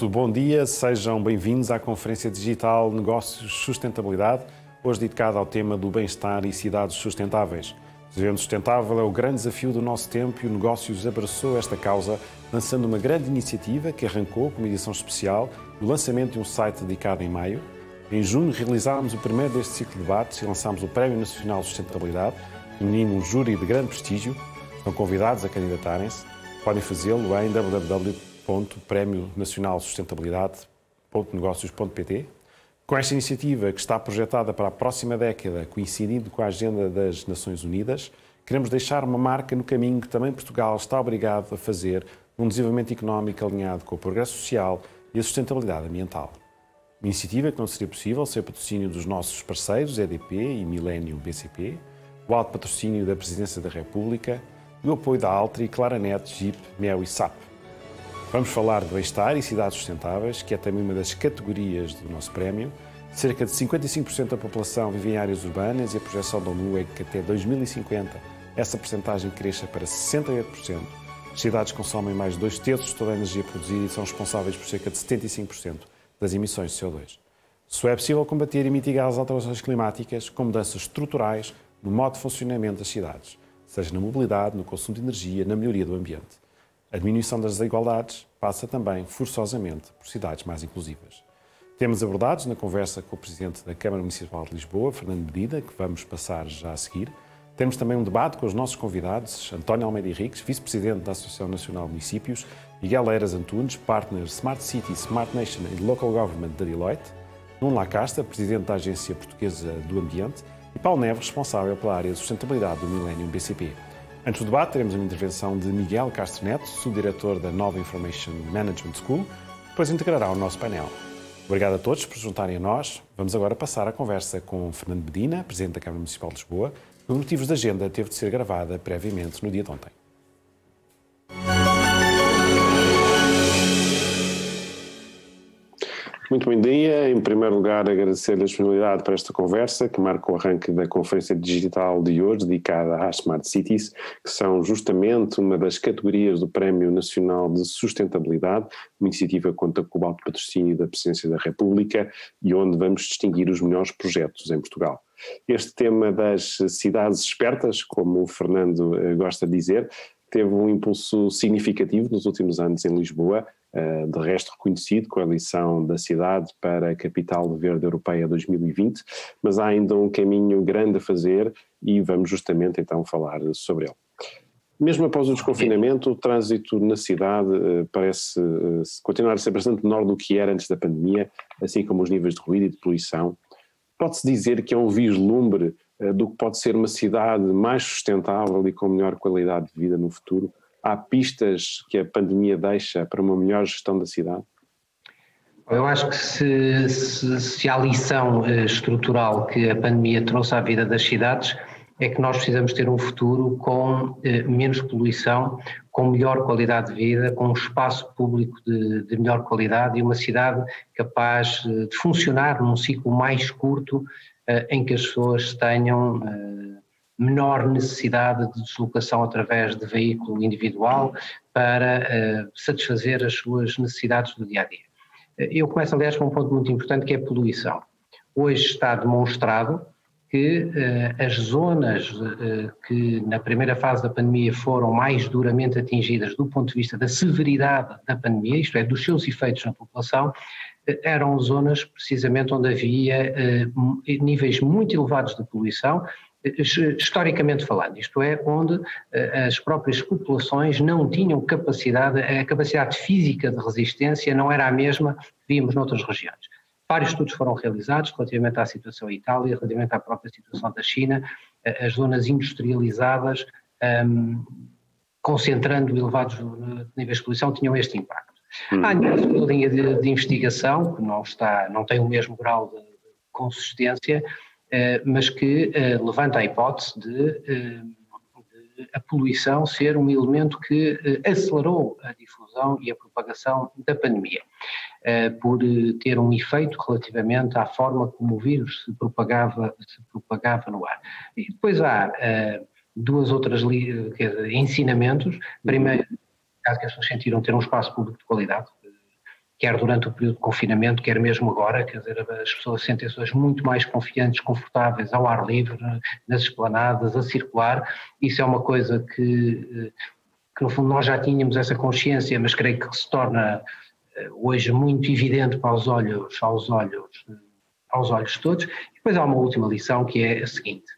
Muito bom dia, sejam bem-vindos à Conferência Digital Negócios Sustentabilidade, hoje dedicada ao tema do bem-estar e cidades sustentáveis. Desenvolvimento sustentável é o grande desafio do nosso tempo e o Negócios abraçou esta causa, lançando uma grande iniciativa que arrancou com uma edição especial o lançamento de um site dedicado em maio. Em junho realizámos o primeiro deste ciclo de debates e lançámos o Prémio Nacional de Sustentabilidade, reunindo um júri de grande prestígio. Estão convidados a candidatarem-se. Podem fazê-lo em www.prémionacionalsustentabilidade.negócios.pt com esta iniciativa, que está projetada para a próxima década, coincidindo com a agenda das Nações Unidas, queremos deixar uma marca no caminho que também Portugal está obrigado a fazer num desenvolvimento económico alinhado com o progresso social e a sustentabilidade ambiental. Uma iniciativa que não seria possível sem o patrocínio dos nossos parceiros EDP e Millennium BCP, o alto patrocínio da Presidência da República e o apoio da Altri, Claranet, Jeep, Mel e SAP. Vamos falar de bem-estar e cidades sustentáveis, que é também uma das categorias do nosso prémio. Cerca de 55% da população vive em áreas urbanas e a projeção da ONU é que até 2050 essa percentagem cresça para 68%. As cidades consomem mais de dois terços de toda a energia produzida e são responsáveis por cerca de 75% das emissões de CO2. Só é possível combater e mitigar as alterações climáticas com mudanças estruturais no modo de funcionamento das cidades, seja na mobilidade, no consumo de energia, na melhoria do ambiente. A diminuição das desigualdades passa também, forçosamente, por cidades mais inclusivas. Temos abordados na conversa com o Presidente da Câmara Municipal de Lisboa, Fernando Medida, que vamos passar já a seguir. Temos também um debate com os nossos convidados, António Almeida Henriques, Vice-Presidente da Associação Nacional de Municípios, Miguel Eiras Antunes, Partner Smart City, Smart Nation e Local Government da Deloitte, Nuno Lacasta, Presidente da Agência Portuguesa do Ambiente, e Paulo Neves, responsável pela área de sustentabilidade do Millennium BCP. Antes do debate, teremos uma intervenção de Miguel Castro Neto, subdiretor da Nova Information Management School, que depois integrará o nosso painel. Obrigado a todos por juntarem a nós. Vamos agora passar a conversa com Fernando Medina, Presidente da Câmara Municipal de Lisboa, que, por motivos de agenda, teve de ser gravada previamente no dia de ontem. Muito bom dia. Em primeiro lugar, agradecer a disponibilidade para esta conversa, que marca o arranque da conferência digital de hoje, dedicada às Smart Cities, que são justamente uma das categorias do Prémio Nacional de Sustentabilidade, uma iniciativa conta com o alto patrocínio da Presidência da República e onde vamos distinguir os melhores projetos em Portugal. Este tema das cidades espertas, como o Fernando eh, gosta de dizer, teve um impulso significativo nos últimos anos em Lisboa, de resto reconhecido com a eleição da cidade para a capital verde europeia 2020, mas há ainda um caminho grande a fazer e vamos justamente então falar sobre ele. Mesmo após o desconfinamento, o trânsito na cidade eh, parece continuar a ser bastante menor do que era antes da pandemia, assim como os níveis de ruído e de poluição. Pode-se dizer que é um vislumbre eh, do que pode ser uma cidade mais sustentável e com melhor qualidade de vida no futuro? Há pistas que a pandemia deixa para uma melhor gestão da cidade? Eu acho que se, se, se há lição eh, estrutural que a pandemia trouxe à vida das cidades, é que nós precisamos ter um futuro com eh, menos poluição, com melhor qualidade de vida, com um espaço público de, de melhor qualidade e uma cidade capaz de funcionar num ciclo mais curto eh, em que as pessoas tenham eh, menor necessidade de deslocação através de veículo individual para eh, satisfazer as suas necessidades do dia a dia. Eu começo, aliás, com um ponto muito importante que é a poluição. Hoje está demonstrado que uh, as zonas uh, que na primeira fase da pandemia foram mais duramente atingidas do ponto de vista da severidade da pandemia, isto é, dos seus efeitos na população, eram zonas precisamente onde havia níveis muito elevados de poluição, historicamente falando, isto é, onde eh, as próprias populações não tinham capacidade, a capacidade física de resistência não era a mesma que víamos noutras regiões. Vários estudos foram realizados relativamente à situação em Itália, relativamente à própria situação da China, as zonas industrializadas, um, concentrando elevados níveis de poluição, tinham este impacto. Hum. Há uma linha de, de, investigação que não, está, não tem o mesmo grau de, consistência, eh, mas que eh, levanta a hipótese de, eh, de, a poluição ser um elemento que eh, acelerou a difusão e a propagação da pandemia, eh, por eh, ter um efeito relativamente à forma como o vírus se propagava, se propagava no ar. E depois há duas outras ensinamentos. Primeiro, caso que as pessoas sentiram ter um espaço público de qualidade, quer durante o período de confinamento, quer mesmo agora, quer dizer, as pessoas sentem-se hoje muito mais confiantes, confortáveis ao ar livre, nas esplanadas, a circular, isso é uma coisa que, que no fundo nós já tínhamos essa consciência, mas creio que se torna eh, hoje muito evidente para os olhos, aos olhos, aos olhos todos. E depois há uma última lição que é a seguinte,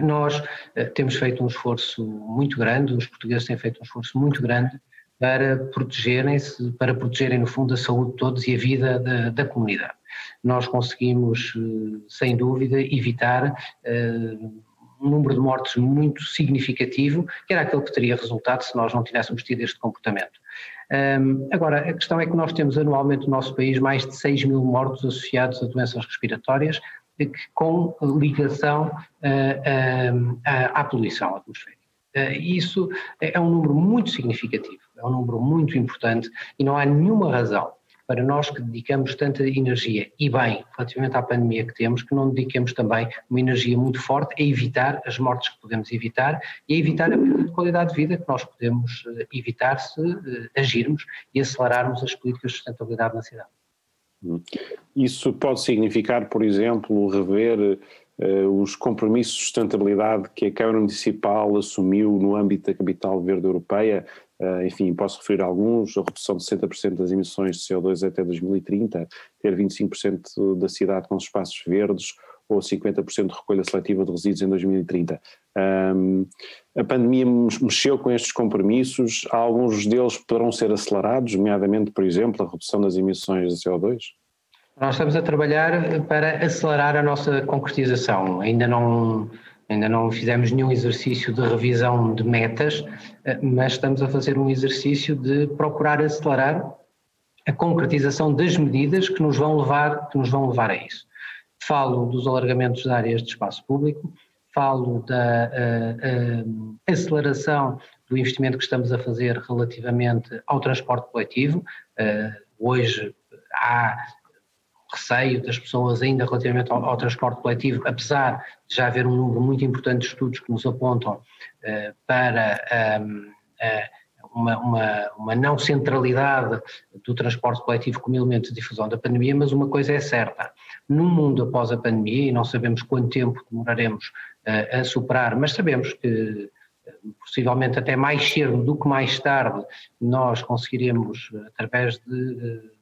nós eh, temos feito um esforço muito grande, os portugueses têm feito um esforço muito grande para protegerem-se, para protegerem no fundo a saúde de todos e a vida da, da comunidade. Nós conseguimos, eh, sem dúvida, evitar uh, um número de mortes muito significativo, que era aquele que teria resultado se nós não tivéssemos tido este comportamento. Um, agora, a questão é que nós temos anualmente no nosso país mais de 6 mil mortos associados a doenças respiratórias, com ligação uh, uh, à poluição atmosférica. Uh, isso é um número muito significativo é um número muito importante e não há nenhuma razão para nós que dedicamos tanta energia e bem relativamente à pandemia que temos, que não dediquemos também uma energia muito forte a evitar as mortes que podemos evitar e a evitar a perda de qualidade de vida que nós podemos eh, evitar se uh, agirmos e acelerarmos as políticas de sustentabilidade na cidade. Hum. Isso pode significar, por exemplo, rever uh, os compromissos de sustentabilidade que a Câmara Municipal assumiu no âmbito da Capital Verde Europeia, enfim, posso referir alguns, a redução de 60% das emissões de CO2 até 2030, ter 25% da cidade com espaços verdes ou 50% de recolha seletiva de resíduos em 2030. Um, a pandemia mexeu com estes compromissos, alguns deles poderão ser acelerados, nomeadamente, por exemplo, a redução das emissões de CO2? Nós estamos a trabalhar para acelerar a nossa concretização, ainda não Ainda não fizemos nenhum exercício de revisão de metas, eh, mas estamos a fazer um exercício de procurar acelerar a concretização das medidas que nos vão levar, que nos vão levar a isso. Falo dos alargamentos de áreas de espaço público, falo da uh, uh, aceleração do investimento que estamos a fazer relativamente ao transporte coletivo. Uh, hoje há receio das pessoas ainda relativamente ao, ao, transporte coletivo, apesar de já haver um número muito importante de estudos que nos apontam uh, para um, uh, eh, uma, uma, uma, não centralidade do transporte coletivo como elemento de difusão da pandemia, mas uma coisa é certa, no mundo após a pandemia, e não sabemos quanto tempo demoraremos uh, a superar, mas sabemos que possivelmente até mais cedo do que mais tarde nós conseguiremos, através de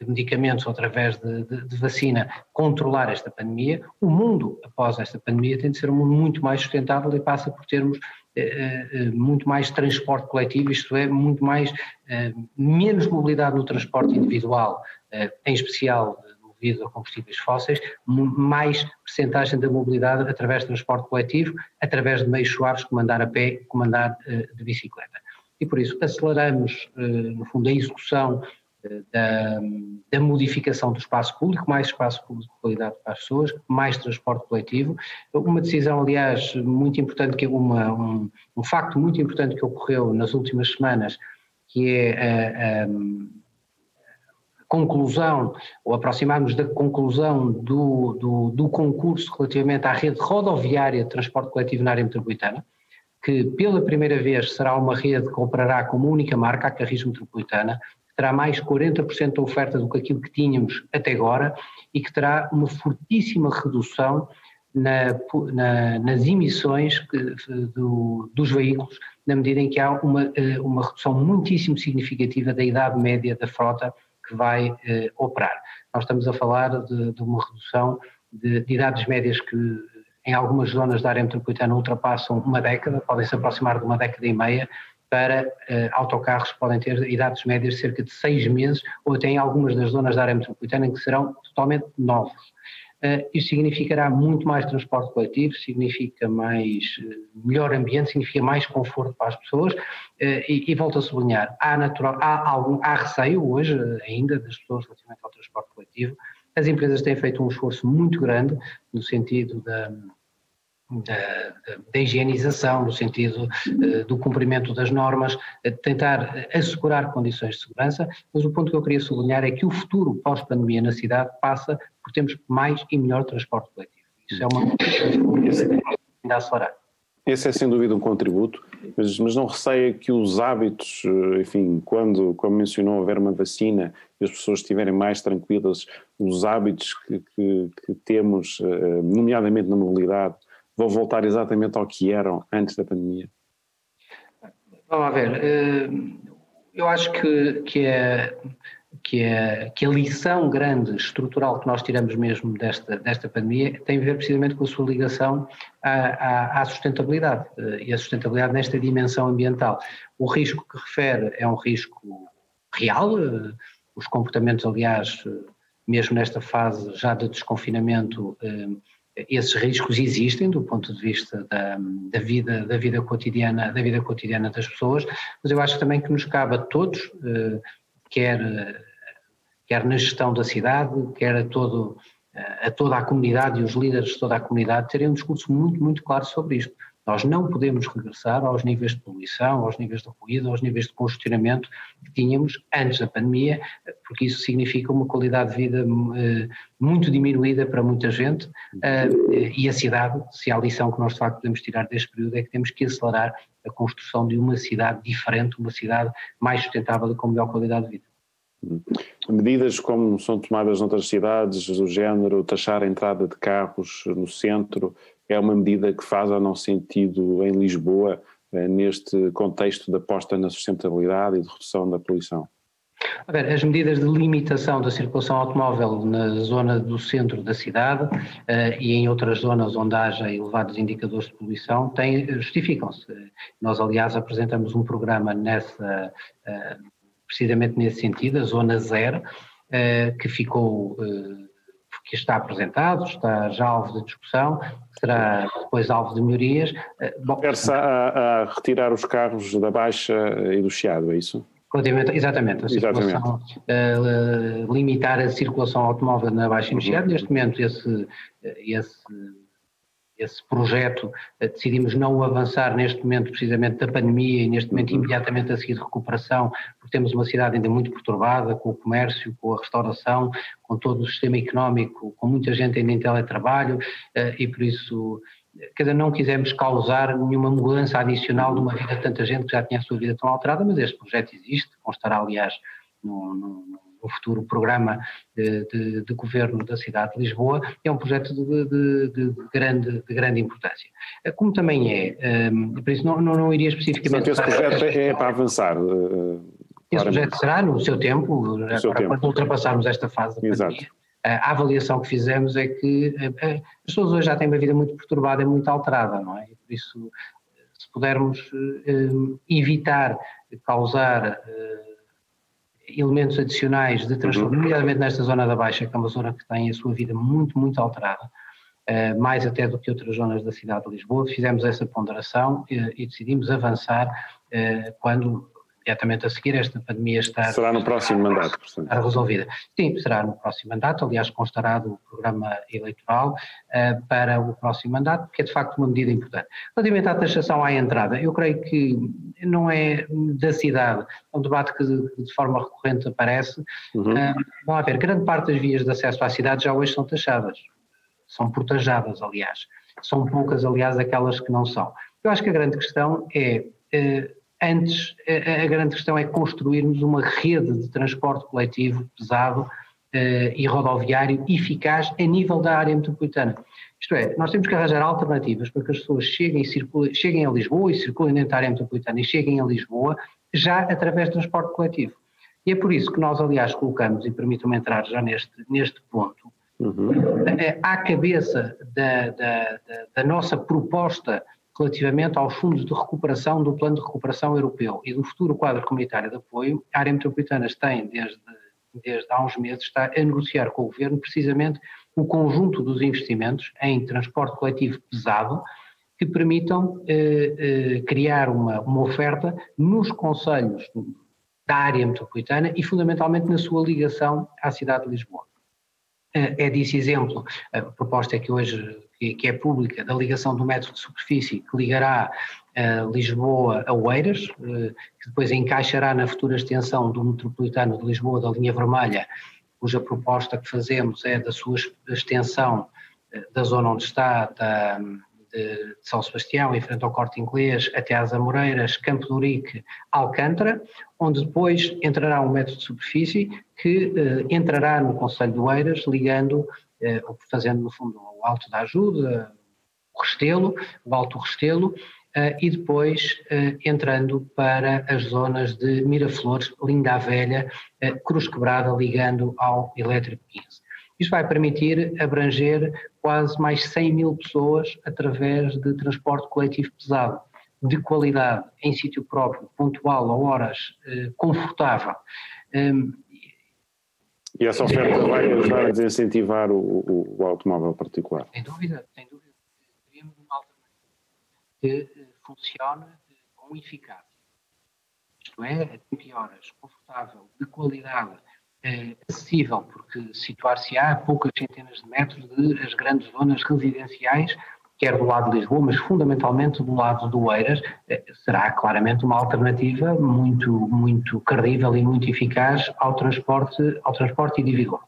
de medicamentos ou através de, de, de, vacina controlar esta pandemia, o mundo após esta pandemia tem de ser um mundo muito mais sustentável e passa por termos eh, eh, muito mais transporte coletivo, isto é, muito mais, eh, menos mobilidade no transporte individual, eh, em especial movido a combustíveis fósseis, mais percentagem da mobilidade através de transporte coletivo, através de meios suaves como andar a pé, como andar eh, de bicicleta. E por isso aceleramos, eh, no fundo, a execução da, da, modificação do espaço público, mais espaço público de qualidade para as pessoas, mais transporte coletivo. Uma decisão, aliás, muito importante, que uma, um, um facto muito importante que ocorreu nas últimas semanas, que é a, a conclusão, ou aproximarmos da conclusão do, do, do concurso relativamente à rede rodoviária de transporte coletivo na área metropolitana, que pela primeira vez será uma rede que operará como única marca, a Carris Metropolitana, terá mais 40% da oferta do que aquilo que tínhamos até agora e que terá uma fortíssima redução na, na, nas emissões do, dos veículos, na medida em que há uma, eh, uma redução muitíssimo significativa da idade média da frota que vai eh, operar. Nós estamos a falar de, de uma redução de, de, idades médias que em algumas zonas da área metropolitana ultrapassam uma década, podem se aproximar de uma década e meia, para uh, autocarros que podem ter idades médias de cerca de seis meses, ou até em algumas das zonas da área metropolitana que serão totalmente novos. Uh, isso significará muito mais transporte coletivo, significa mais uh, melhor ambiente, significa mais conforto para as pessoas uh, e, e volto a sublinhar, há, natural, há, algum, há receio hoje ainda das pessoas relativamente ao transporte coletivo, as empresas têm feito um esforço muito grande no sentido da da, da, higienização, no sentido uh, do cumprimento das normas, tentar assegurar condições de segurança, mas o ponto que eu queria sublinhar é que o futuro pós-pandemia na cidade passa por termos mais e melhor transporte coletivo. Isso é uma coisa que ainda. Esse é sem dúvida um contributo mas, mas não receia que os hábitos, eh, enfim, quando, como mencionou, houver uma vacina e as pessoas estiverem mais tranquilas, os hábitos que, que, que temos, eh, nomeadamente na mobilidade, vão voltar exatamente ao que eram antes da pandemia? Vamos ver, eh, eu acho que, que é que a, que a lição grande estrutural que nós tiramos mesmo desta, desta pandemia tem a ver precisamente com a sua ligação à, à, à, sustentabilidade eh, e a sustentabilidade nesta dimensão ambiental. O risco que refere é um risco real, eh, os comportamentos, aliás, mesmo nesta fase já de desconfinamento, esses riscos existem do ponto de vista da, da, vida da vida cotidiana da vida cotidiana das pessoas, mas eu acho também que nos cabe a todos quer, quer na gestão da cidade, quer a, todo, a toda a comunidade e os líderes de toda a comunidade terem um discurso muito, muito claro sobre isto. Nós não podemos regressar aos níveis de poluição, aos níveis de ruído, aos níveis de congestionamento que tínhamos antes da pandemia, porque isso significa uma qualidade de vida uh, muito diminuída para muita gente uh, e a cidade, se há lição que nós de facto podemos tirar deste período é que temos que acelerar a construção de uma cidade diferente, uma cidade mais sustentável e com melhor qualidade de vida. Medidas como são tomadas noutras cidades, do género taxar a entrada de carros no centro, é uma medida que faz ou não sentido em Lisboa, eh, neste contexto de aposta na sustentabilidade e de redução da poluição? As medidas de limitação da circulação automóvel na zona do centro da cidade uh, e em outras zonas onde haja elevados indicadores de poluição justificam-se. Nós, aliás, apresentamos um programa nessa, uh, precisamente nesse sentido, a zona zero, uh, que ficou que está apresentado, está já alvo de discussão, será depois alvo de melhorias. Refere-se a, a, retirar os carros da Baixa e do Chiado, é isso? Exatamente, a circulação, uh, limitar a circulação automóvel na Baixa e no Chiado. Uhum. Neste momento esse, esse esse projeto, eh, decidimos não avançar neste momento precisamente da pandemia e neste momento uhum. imediatamente a seguir de recuperação, temos uma cidade ainda muito perturbada com o comércio, com a restauração, com todo o sistema económico, com muita gente ainda em teletrabalho eh, e por isso quer dizer, não quisemos causar nenhuma mudança adicional numa vida de tanta gente que já tinha a sua vida tão alterada, mas este projeto existe, constará aliás no, no o futuro programa de, de, de, governo da cidade de Lisboa, é um projeto de, de grande, de grande importância. Como também é, um, por isso não, não, não iria especificamente... Portanto, esse projeto é, é para avançar. Uh, esse projeto será no seu tempo, no seu tempo. quando ultrapassarmos esta fase da Exato. pandemia. A avaliação que fizemos é que as pessoas hoje já têm uma vida muito perturbada e muito alterada, não é? por isso, se pudermos evitar causar elementos adicionais de transporte, uhum. nomeadamente nesta zona da Baixa, que é uma zona que tem a sua vida muito, muito alterada, mais até do que outras zonas da cidade de Lisboa, fizemos essa ponderação e, decidimos avançar quando imediatamente a seguir esta pandemia estar... Será no próximo mandato, portanto. resolvida. Sim, será no próximo mandato, aliás constará do programa eleitoral uh, para o próximo mandato, porque é de facto uma medida importante. Relativamente à taxação à entrada, eu creio que não é da cidade, é um debate que de, de forma recorrente aparece. Uhum. Uh, vão haver, grande parte das vias de acesso à cidade já hoje são taxadas, são portajadas, aliás. São poucas, aliás, aquelas que não são. Eu acho que a grande questão é... Antes, a, a grande questão é construirmos uma rede de transporte coletivo pesado uh, e rodoviário eficaz a nível da área metropolitana. Isto é, nós temos que arranjar alternativas para que as pessoas cheguem, circulem, cheguem a Lisboa e circulem dentro da área metropolitana e cheguem a Lisboa já através do transporte coletivo. E é por isso que nós, aliás, colocamos, e permitam-me entrar já neste, neste ponto, uhum. Eh, à cabeça da, da, da, da nossa proposta relativamente aos fundos de recuperação do Plano de Recuperação Europeu e do futuro quadro comunitário de apoio, a área metropolitana tem, desde, desde há uns meses, está a negociar com o Governo precisamente o conjunto dos investimentos em transporte coletivo pesado que permitam eh, eh, criar uma, uma oferta nos conselhos da área metropolitana e fundamentalmente na sua ligação à cidade de Lisboa. Eh, é desse exemplo a proposta que hoje que, é pública, da ligação do metro de superfície que ligará uh, Lisboa a Oeiras, uh, que depois encaixará na futura extensão do metropolitano de Lisboa da linha vermelha, cuja proposta que fazemos é da sua extensão uh, da zona onde está, da, de São Sebastião, em frente ao Corte Inglês, até às Amoreiras, Campo do Urique, Alcântara, onde depois entrará um metro de superfície que eh, entrará no Conselho de Oeiras, ligando, eh, fazendo no fundo o Alto da Ajuda, o Restelo, o Alto Restelo, eh, e depois eh, entrando para as zonas de Miraflores, Linda a Velha, Cruz Quebrada, ligando ao Elétrico 15. Isto vai permitir abranger quase mais 100 mil pessoas através de transporte coletivo pesado, de qualidade, em sítio próprio, pontual, a horas, confortável. Hum, e essa oferta vai ajudar a desincentivar o, o, o automóvel particular? Sem dúvida, sem dúvida. Teríamos uma alternativa que funcione com eficácia. Isto é, a 20 horas, confortável, de qualidade, é, acessível, porque situar-se á a poucas centenas de metros das grandes zonas residenciais, quer do lado de Lisboa, mas fundamentalmente do lado do Eiras, eh, será claramente uma alternativa muito, muito credível e muito eficaz ao transporte, ao transporte individual.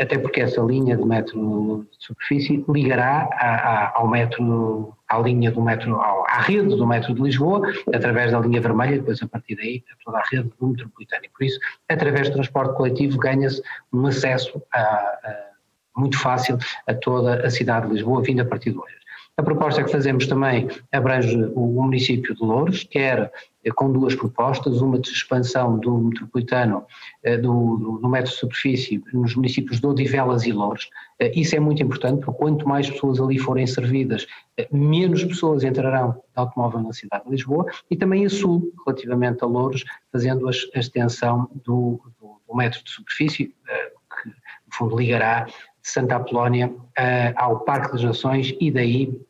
Até porque essa linha de metro de superfície ligará a, a, ao metro, à linha do metro, à rede do metro de Lisboa, através da linha vermelha, depois a partir daí a toda a rede do metropolitano. E por isso, através do transporte coletivo, ganha-se um acesso a, a, muito fácil a toda a cidade de Lisboa, vindo a partir de hoje. A proposta que fazemos também abrange o município de Louros, quer eh, com duas propostas, uma de expansão do metropolitano eh, do, do metro de superfície nos municípios de Odivelas e Louros. Eh, isso é muito importante, porque quanto mais pessoas ali forem servidas, menos pessoas entrarão de automóvel na cidade de Lisboa, e também a sul, relativamente a Louros, fazendo a extensão do, do, do metro de superfície, que no fundo ligará Santa Apolónia ao Parque das Nações e daí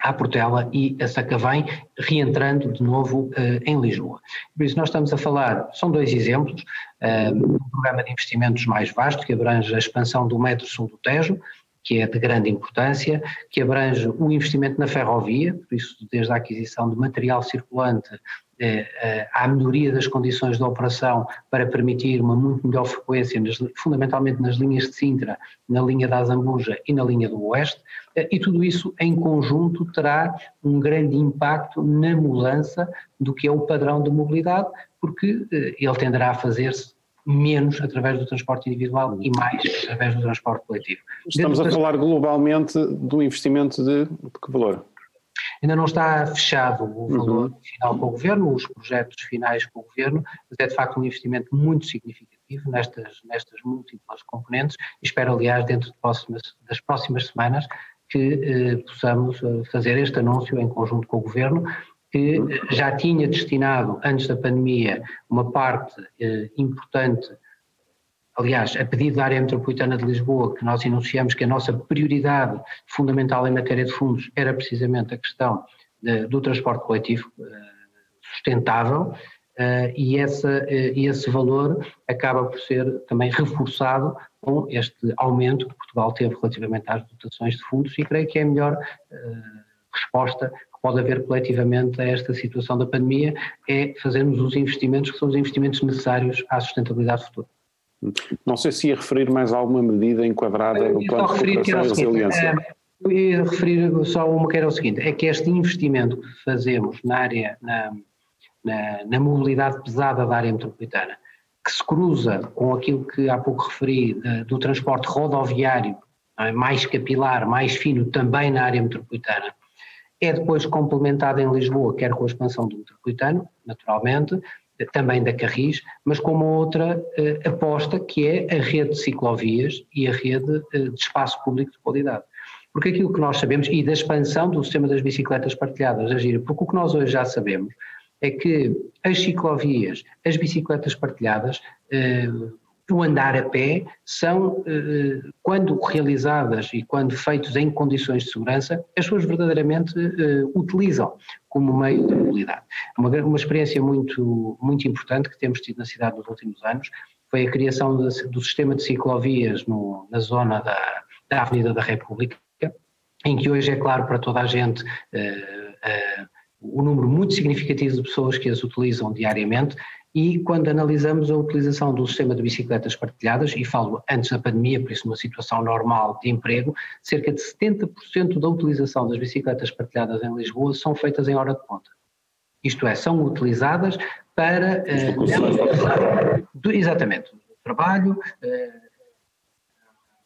à Portela e a Sacavém, reentrando de novo uh, em Lisboa. Por isso nós estamos a falar, são dois exemplos, uh, um programa de investimentos mais vasto, que abrange a expansão do metro sul do Tejo, que é de grande importância, que abrange o investimento na ferrovia, por isso desde a aquisição de material circulante eh, eh, à melhoria das condições de operação para permitir uma muito melhor frequência, nas, fundamentalmente nas linhas de Sintra, na linha da Azambuja e na linha do Oeste, eh, e tudo isso em conjunto terá um grande impacto na mudança do que é o padrão de mobilidade, porque ele tenderá a fazer-se menos através do transporte individual e mais através do transporte coletivo. Estamos Dentro a falar globalmente do investimento de, de que valor? Ainda não está fechado o valor uhum. final com o Governo, os projetos finais com o Governo, mas é de facto um investimento muito significativo nestas, nestas múltiplas componentes e espero, aliás, dentro de próximas, das próximas semanas que eh, possamos eh, fazer este anúncio em conjunto com o Governo, que eh, já tinha destinado, antes da pandemia, uma parte eh, importante aliás, a pedido da área metropolitana de Lisboa, que nós enunciamos que a nossa prioridade fundamental em matéria de fundos era precisamente a questão de, do transporte coletivo uh, sustentável, uh, e essa, uh, esse valor acaba por ser também reforçado com este aumento que Portugal teve relativamente às dotações de fundos, e creio que é a melhor resposta que pode haver coletivamente a esta situação da pandemia, é fazermos os investimentos que são os investimentos necessários à sustentabilidade futura. Não sei se ia referir mais alguma medida enquadrada no plano de recuperação e resiliência. Eu ia referir só uma que era o seguinte, é que este investimento que fazemos na área, na, na, na mobilidade pesada da área metropolitana, que se cruza com aquilo que há pouco referi de, do transporte rodoviário, é? mais capilar, mais fino também na área metropolitana, é depois complementado em Lisboa, quer com a expansão do metropolitano, naturalmente, também da Carris, mas com uma outra uh, aposta que é a rede de ciclovias e a rede uh, de espaço público de qualidade. Porque aquilo que nós sabemos, e da expansão do sistema das bicicletas partilhadas, agir, porque o que nós hoje já sabemos é que as ciclovias, as bicicletas partilhadas, uh, o andar a pé são, eh, quando realizadas e quando feitos em condições de segurança, as pessoas verdadeiramente eh, utilizam como meio de mobilidade. Uma, uma experiência muito, muito importante que temos tido na cidade nos últimos anos foi a criação do sistema de ciclovias no, na zona da, da Avenida da República, em que hoje é claro para toda a gente uh, uh, o número muito significativo de pessoas que as utilizam diariamente e quando analisamos a utilização do sistema de bicicletas partilhadas, e falo antes da pandemia, por isso numa situação normal de emprego, cerca de 70% da utilização das bicicletas partilhadas em Lisboa são feitas em hora de ponta. Isto é, são utilizadas para... Uh, do, exatamente, do trabalho, uh,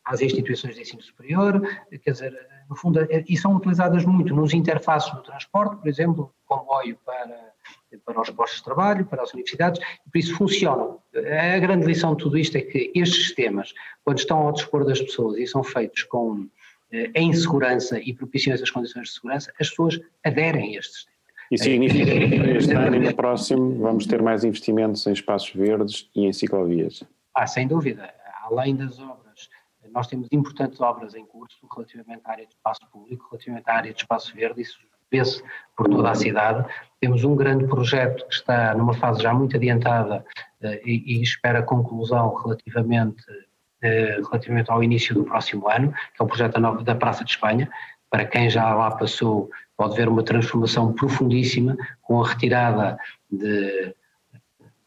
às instituições de ensino superior, quer dizer, no fundo, e são utilizadas muito nos interfaces do transporte, por exemplo, comboio para para os postos de trabalho, para as universidades, e por isso funcionam. A grande lição de tudo isto é que estes sistemas, quando estão ao dispor das pessoas e são feitos com, eh, em segurança e propiciam essas condições de segurança, as pessoas aderem a estes sistemas. E significa que este ano e no próximo vamos ter mais investimentos em espaços verdes e em ciclovias? Ah, sem dúvida. Além das obras, nós temos importantes obras em curso relativamente à área de espaço público, relativamente à área de espaço verde, isso vê-se por toda a cidade. Temos um grande projeto que está numa fase já muito adiantada uh, e, e, espera conclusão relativamente, uh, relativamente ao início do próximo ano, que é o projeto da Praça de Espanha. Para quem já lá passou, pode ver uma transformação profundíssima com a retirada de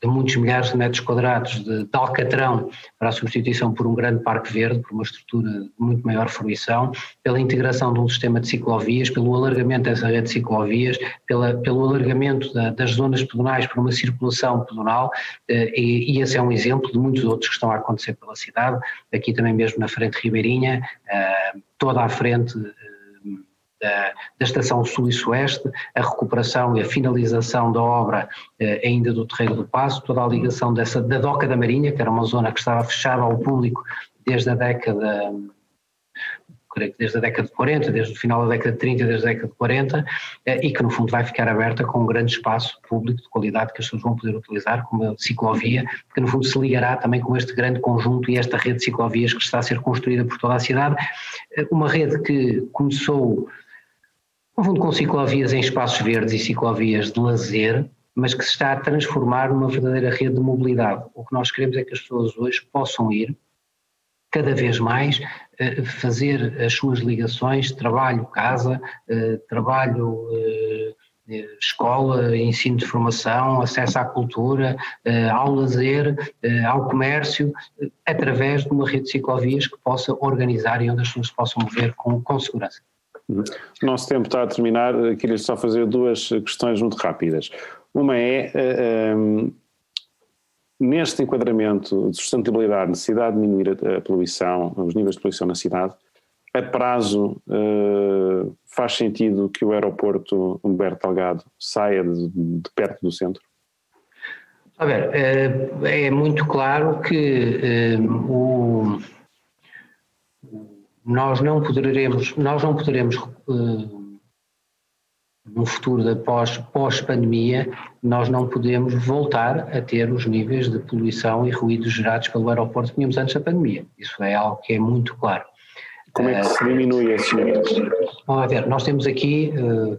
de muitos milhares de metros quadrados de, de alcatrão para a substituição por um grande parque verde, por uma estrutura de muito maior fruição, pela integração de um sistema de ciclovias, pelo alargamento dessa rede de ciclovias, pela, pelo alargamento da, das zonas pedonais para uma circulação pedonal, eh, e, e, esse é um exemplo de muitos outros que estão a acontecer pela cidade, aqui também mesmo na frente ribeirinha, eh, toda à frente da, da, Estação Sul e Sueste, a recuperação e a finalização da obra eh, ainda do Terreiro do Passo, toda a ligação dessa, da Doca da Marinha, que era uma zona que estava fechada ao público desde a década, creio que desde a década de 40, desde o final da década de 30, desde a década de 40, eh, e que no fundo vai ficar aberta com um grande espaço público de qualidade que as pessoas vão poder utilizar, como a ciclovia, que no fundo se ligará também com este grande conjunto e esta rede de ciclovias que está a ser construída por toda a cidade, eh, uma rede que começou fundo com ciclovias em espaços verdes e ciclovias de lazer, mas que se está a transformar numa verdadeira rede de mobilidade. O que nós queremos é que as pessoas hoje possam ir cada vez mais eh, fazer as suas ligações, trabalho-casa, eh, trabalho eh, escola, ensino de formação, acesso à cultura, ao lazer, ao comércio, através de uma rede de ciclovias que possa organizar e onde as pessoas possam mover com, com segurança. Nosso tempo está a terminar, queria só fazer duas questões muito rápidas. Uma é, um, eh, neste enquadramento de sustentabilidade, necessidade de diminuir a, poluição, os níveis de poluição na cidade, a prazo uh, faz sentido que o aeroporto Humberto Delgado saia de, de perto do centro? A ver, é, é muito claro que o nós não poderemos, nós não poderemos uh, no futuro da pós, pós-pandemia, nós não podemos voltar a ter os níveis de poluição e ruídos gerados pelo aeroporto que tínhamos antes da pandemia. Isso é algo que é muito claro. Como é que se diminui esses níveis? Vamos ver, nós temos aqui uh,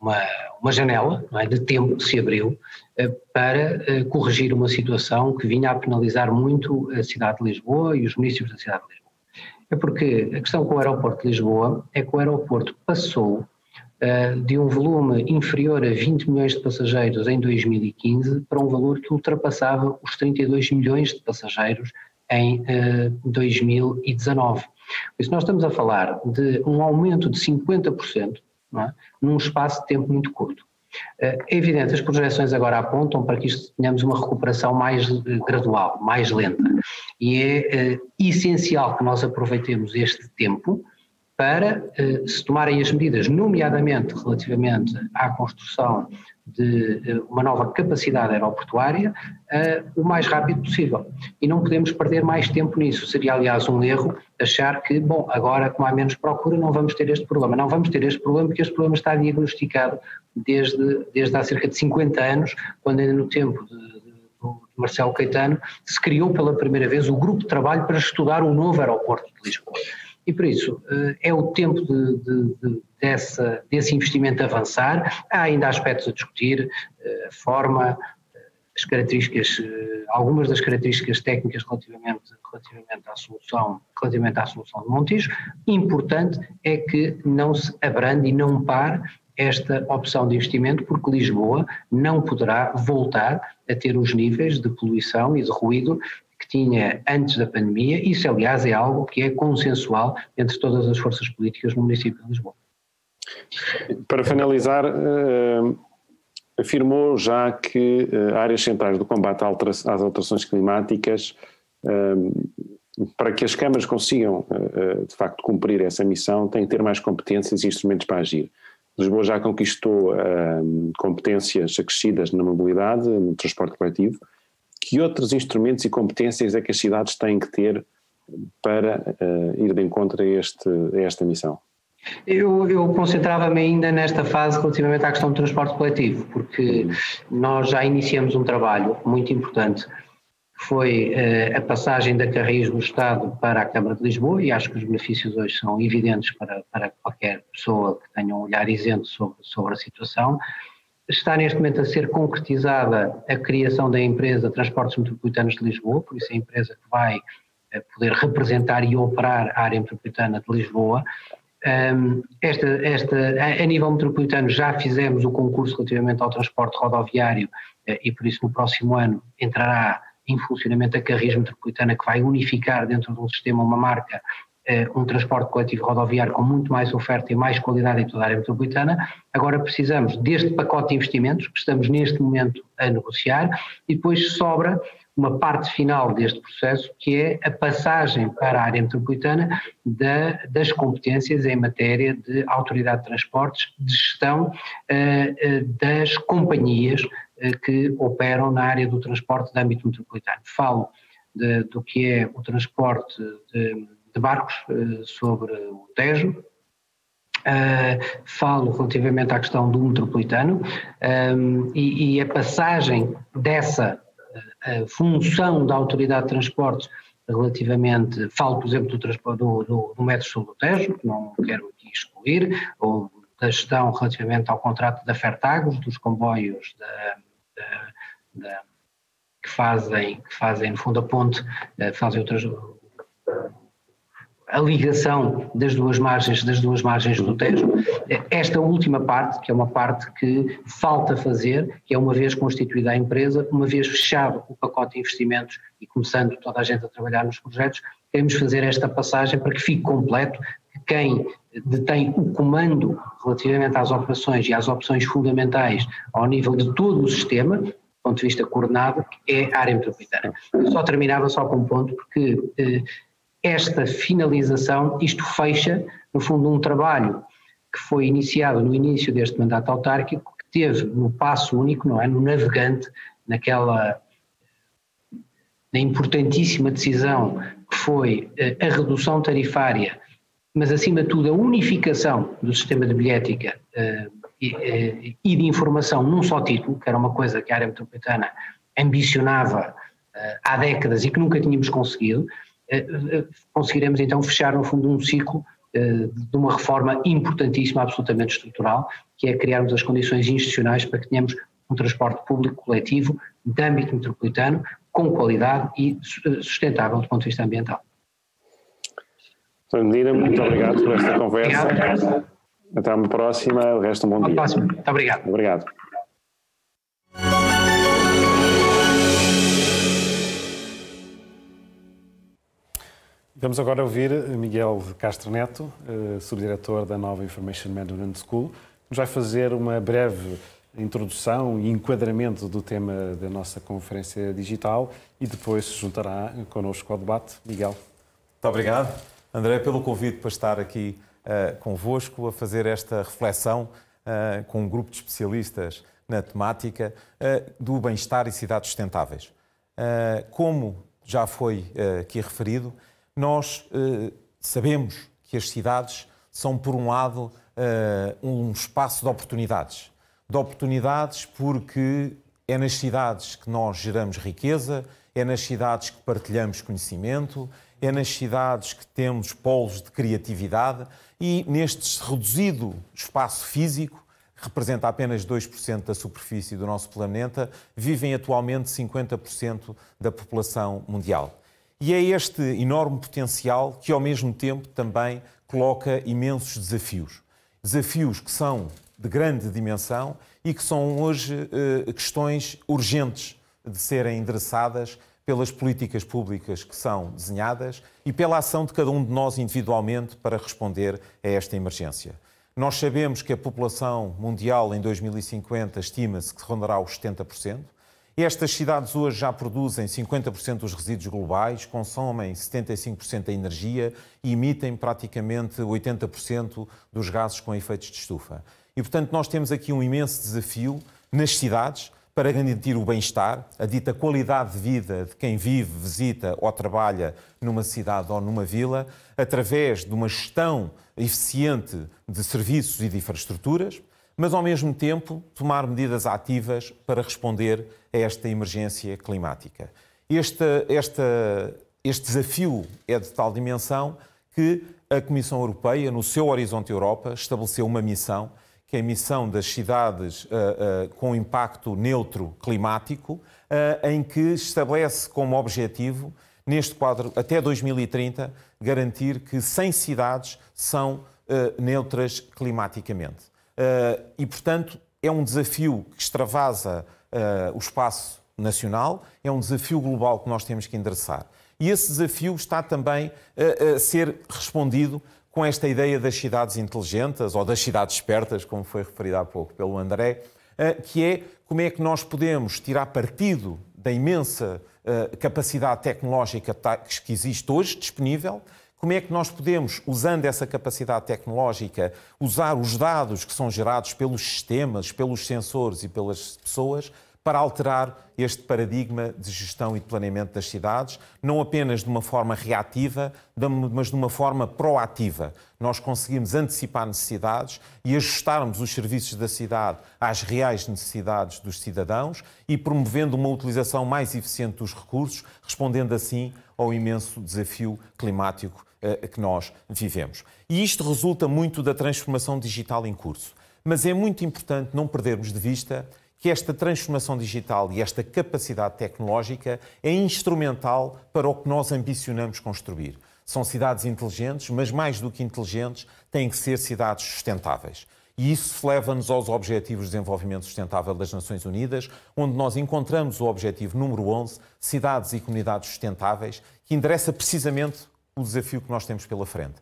uma, uma janela é, de tempo que se abriu uh, para corrigir uma situação que vinha a penalizar muito a cidade de Lisboa e os municípios da cidade de Lisboa. É porque a questão com o aeroporto de Lisboa é que o aeroporto passou uh, de um volume inferior a 20 milhões de passageiros em 2015 para um valor que ultrapassava os 32 milhões de passageiros em uh, eh, 2019. Por isso nós estamos a falar de um aumento de 50% é? num espaço de tempo muito curto. É evidente, as projeções agora apontam para que isto tenhamos uma recuperação mais eh, gradual, mais lenta. E é é essencial que nós aproveitemos este tempo para eh, se tomarem as medidas, nomeadamente relativamente à construção de eh, uma nova capacidade aeroportuária, o mais rápido possível. E não podemos perder mais tempo nisso. Seria, aliás, um erro achar que, bom, agora como há menos procura não vamos ter este problema. Não vamos ter este problema porque este problema está diagnosticado desde, desde há cerca de 50 anos, quando ainda no tempo de, de, de Marcelo Caetano se criou pela primeira vez o grupo de trabalho para estudar o novo aeroporto de Lisboa. E por isso eh, é o tempo de, de, de, dessa, desse investimento avançar. Há ainda aspectos a discutir, eh, a forma, as características, eh, algumas das características técnicas relativamente, relativamente à solução, relativamente à solução de Montijo. Importante é que não se abrande e não pare esta opção de investimento, porque Lisboa não poderá voltar a ter os níveis de poluição e de ruído tinha antes da pandemia. Isso, aliás, é algo que é consensual entre todas as forças políticas no município de Lisboa. Para finalizar, uh, afirmou já que uh, áreas centrais do combate às alterações climáticas, uh, para que as câmaras consigam, de facto, cumprir essa missão, têm que ter mais competências e instrumentos para agir. Lisboa já conquistou competências acrescidas na mobilidade, no transporte coletivo. Que outros instrumentos e competências é que as cidades têm que ter para ir de encontro a, este, a esta missão? Eu, eu concentrava-me ainda nesta fase relativamente à questão do transporte coletivo, porque nós já iniciamos um trabalho muito importante, que foi uh, a passagem da Carris do Estado para a Câmara de Lisboa, e acho que os benefícios hoje são evidentes para, para qualquer pessoa que tenha um olhar isento sobre, sobre a situação. Está neste momento a ser concretizada a criação da empresa Transportes Metropolitanos de Lisboa, por isso é a empresa que vai uh, poder representar e operar a área metropolitana de Lisboa, esta, esta, a, nível metropolitano já fizemos o concurso relativamente ao transporte rodoviário uh, e por isso no próximo ano entrará em funcionamento a Carris Metropolitana que vai unificar dentro de um sistema, uma marca, um transporte coletivo rodoviário com muito mais oferta e mais qualidade em toda a área metropolitana. Agora precisamos deste pacote de investimentos que estamos neste momento a negociar e depois sobra uma parte final deste processo, que é a passagem para a área metropolitana da, das competências em matéria de autoridade de transportes, de gestão uh, das companhias uh, que operam na área do transporte de âmbito metropolitano. Falo de, do que é o transporte de, de barcos uh, sobre o Tejo, Uh, falo relativamente à questão do metropolitano um, e, e, a passagem dessa a função da autoridade de transportes relativamente, falo por exemplo do, do, do, do metro sul do Tejo, que não quero aqui excluir, ou da gestão relativamente ao contrato da Fertagos, dos comboios da, da, da, que, fazem, que fazem, no fundo, a ponte, eh, fazem outras a ligação das duas margens, das duas margens do Tejo. Esta última parte, que é uma parte que falta fazer, que é uma vez constituída a empresa, uma vez fechado o pacote de investimentos e começando toda a gente a trabalhar nos projetos, queremos fazer esta passagem para que fique completo, que quem detém o comando relativamente às operações e às opções fundamentais ao nível de todo o sistema, do ponto de vista coordenado, é a área metropolitana. Eu só terminava só com um ponto, porque eh, esta finalização, isto fecha, no fundo, um trabalho que foi iniciado no início deste mandato autárquico, que teve no passo único, não é, no navegante, naquela na importantíssima decisão que foi eh, a redução tarifária, mas acima de tudo a unificação do sistema de bilhética uh, e, uh, e, de informação num só título, que era uma coisa que a área metropolitana ambicionava há décadas e que nunca tínhamos conseguido, eh, eh, conseguiremos então fechar no fundo um ciclo eh, de uma reforma importantíssima, absolutamente estrutural, que é criarmos as condições institucionais para que tenhamos um transporte público coletivo de âmbito metropolitano com qualidade e sustentável do ponto de vista ambiental. Sr. Medina, muito obrigado por esta conversa. Obrigado. Até uma próxima. O resto, um bom Até dia. Próxima. Muito obrigado. Obrigado. Vamos agora ouvir Miguel Castro Neto, eh, subdiretor da Nova Information Management School, nos vai fazer uma breve introdução e enquadramento do tema da nossa conferência digital e depois se juntará connosco ao debate. Miguel. Muito obrigado, André, pelo convite para estar aqui uh, convosco a fazer esta reflexão uh, com um grupo de especialistas na temática uh, do bem-estar e cidades sustentáveis. Como já foi aqui referido, nós uh, sabemos que as cidades são, por um lado, uh, um espaço de oportunidades. De oportunidades porque é nas cidades que nós geramos riqueza, é nas cidades que partilhamos conhecimento, é nas cidades que temos polos de criatividade e neste reduzido espaço físico, que representa apenas 2% da superfície do nosso planeta, vivem atualmente 50% da população mundial. E é este enorme potencial que, ao mesmo tempo, também coloca imensos desafios. Desafios que são de grande dimensão e que são hoje questões urgentes de serem endereçadas pelas políticas públicas que são desenhadas e pela ação de cada um de nós individualmente para responder a esta emergência. Nós sabemos que a população mundial em 2050 estima-se que rondará os 70%. Estas cidades hoje já produzem 50% dos resíduos globais, consomem 75% da energia e emitem praticamente 80% dos gases com efeitos de estufa. E, portanto, nós temos aqui um imenso desafio nas cidades para garantir o bem-estar, a dita qualidade de vida de quem vive, visita ou trabalha numa cidade ou numa vila, através de uma gestão eficiente de serviços e de infraestruturas, mas ao mesmo tempo tomar medidas ativas para responder a esta emergência climática. Este, esta, este desafio é de tal dimensão que a Comissão Europeia, no seu Horizonte Europa, estabeleceu uma missão que é a emissão das cidades uh, uh, com impacto neutro climático, uh, em que estabelece como objetivo, neste quadro, até 2030, garantir que 100 cidades são neutras climaticamente. e, portanto, é um desafio que extravasa o espaço nacional, é um desafio global que nós temos que endereçar. E esse desafio está também a ser respondido com esta ideia das cidades inteligentes ou das cidades espertas, como foi referido há pouco pelo André, eh, que é como é que nós podemos tirar partido da imensa eh, capacidade tecnológica que existe hoje disponível, como é que nós podemos, usando essa capacidade tecnológica, usar os dados que são gerados pelos sistemas, pelos sensores e pelas pessoas para alterar este paradigma de gestão e de planeamento das cidades, não apenas de uma forma reativa, mas de uma forma proativa. Nós conseguimos antecipar necessidades e ajustarmos os serviços da cidade às reais necessidades dos cidadãos e promovendo uma utilização mais eficiente dos recursos, respondendo assim ao imenso desafio climático que nós vivemos. E isto resulta muito da transformação digital em curso. Mas é muito importante não perdermos de vista que esta transformação digital e esta capacidade tecnológica é instrumental para o que nós ambicionamos construir. São cidades inteligentes, mas mais do que inteligentes, têm que ser cidades sustentáveis. E isso leva-nos aos Objetivos de Desenvolvimento Sustentável das Nações Unidas, onde nós encontramos o objetivo número 11, Cidades e Comunidades Sustentáveis, que endereça precisamente o desafio que nós temos pela frente.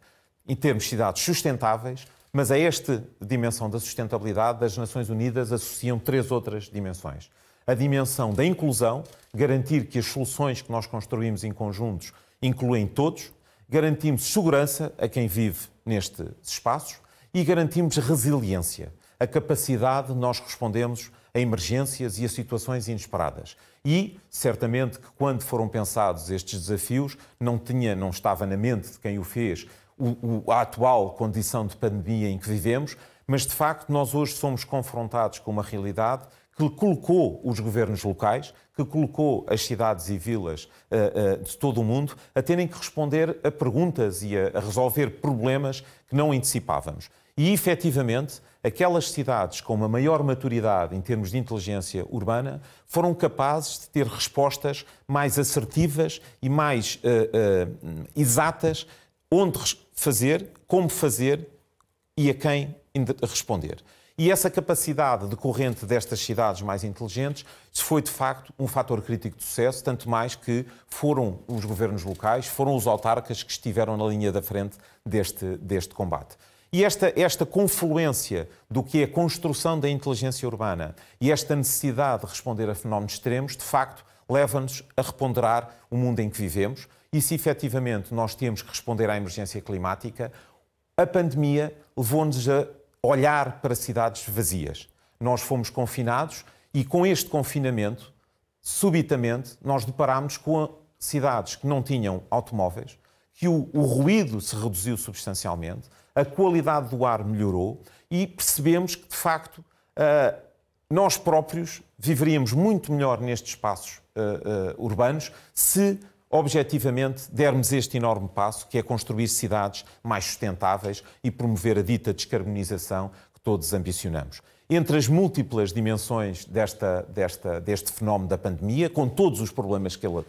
Em termos de cidades sustentáveis, mas a esta dimensão da sustentabilidade, as Nações Unidas associam três outras dimensões. A dimensão da inclusão, garantir que as soluções que nós construímos em conjuntos incluem todos, garantimos segurança a quem vive nestes espaços e garantimos resiliência, a capacidade de nós respondermos a emergências e a situações inesperadas. E, certamente, que quando foram pensados estes desafios, não, tinha, não estava na mente de quem o fez o, a atual condição de pandemia em que vivemos, mas de facto nós hoje somos confrontados com uma realidade que colocou os governos locais, que colocou as cidades e vilas uh, uh, de todo o mundo a terem que responder a perguntas e a, a resolver problemas que não antecipávamos. E, efetivamente, aquelas cidades com uma maior maturidade em termos de inteligência urbana foram capazes de ter respostas mais assertivas e mais uh, exatas onde fazer, como fazer e a quem responder. E essa capacidade decorrente destas cidades mais inteligentes foi, de facto, um fator crítico de sucesso, tanto mais que foram os governos locais, foram os autarcas que estiveram na linha da frente deste, deste combate. E esta, esta confluência do que é a construção da inteligência urbana e esta necessidade de responder a fenómenos extremos, de facto, leva-nos a reponderar o mundo em que vivemos, e se efetivamente nós temos que responder à emergência climática, a pandemia levou-nos a olhar para cidades vazias. Nós fomos confinados e com este confinamento, subitamente, nós deparámos com cidades que não tinham automóveis, que o, o ruído se reduziu substancialmente, a qualidade do ar melhorou e percebemos que, de facto, uh, nós próprios viveríamos muito melhor nestes espaços uh, uh, urbanos se objetivamente dermos este enorme passo, que é construir cidades mais sustentáveis e promover a dita descarbonização que todos ambicionamos. Entre as múltiplas dimensões desta, desta, deste fenómeno da pandemia, com todos os problemas que ele uh,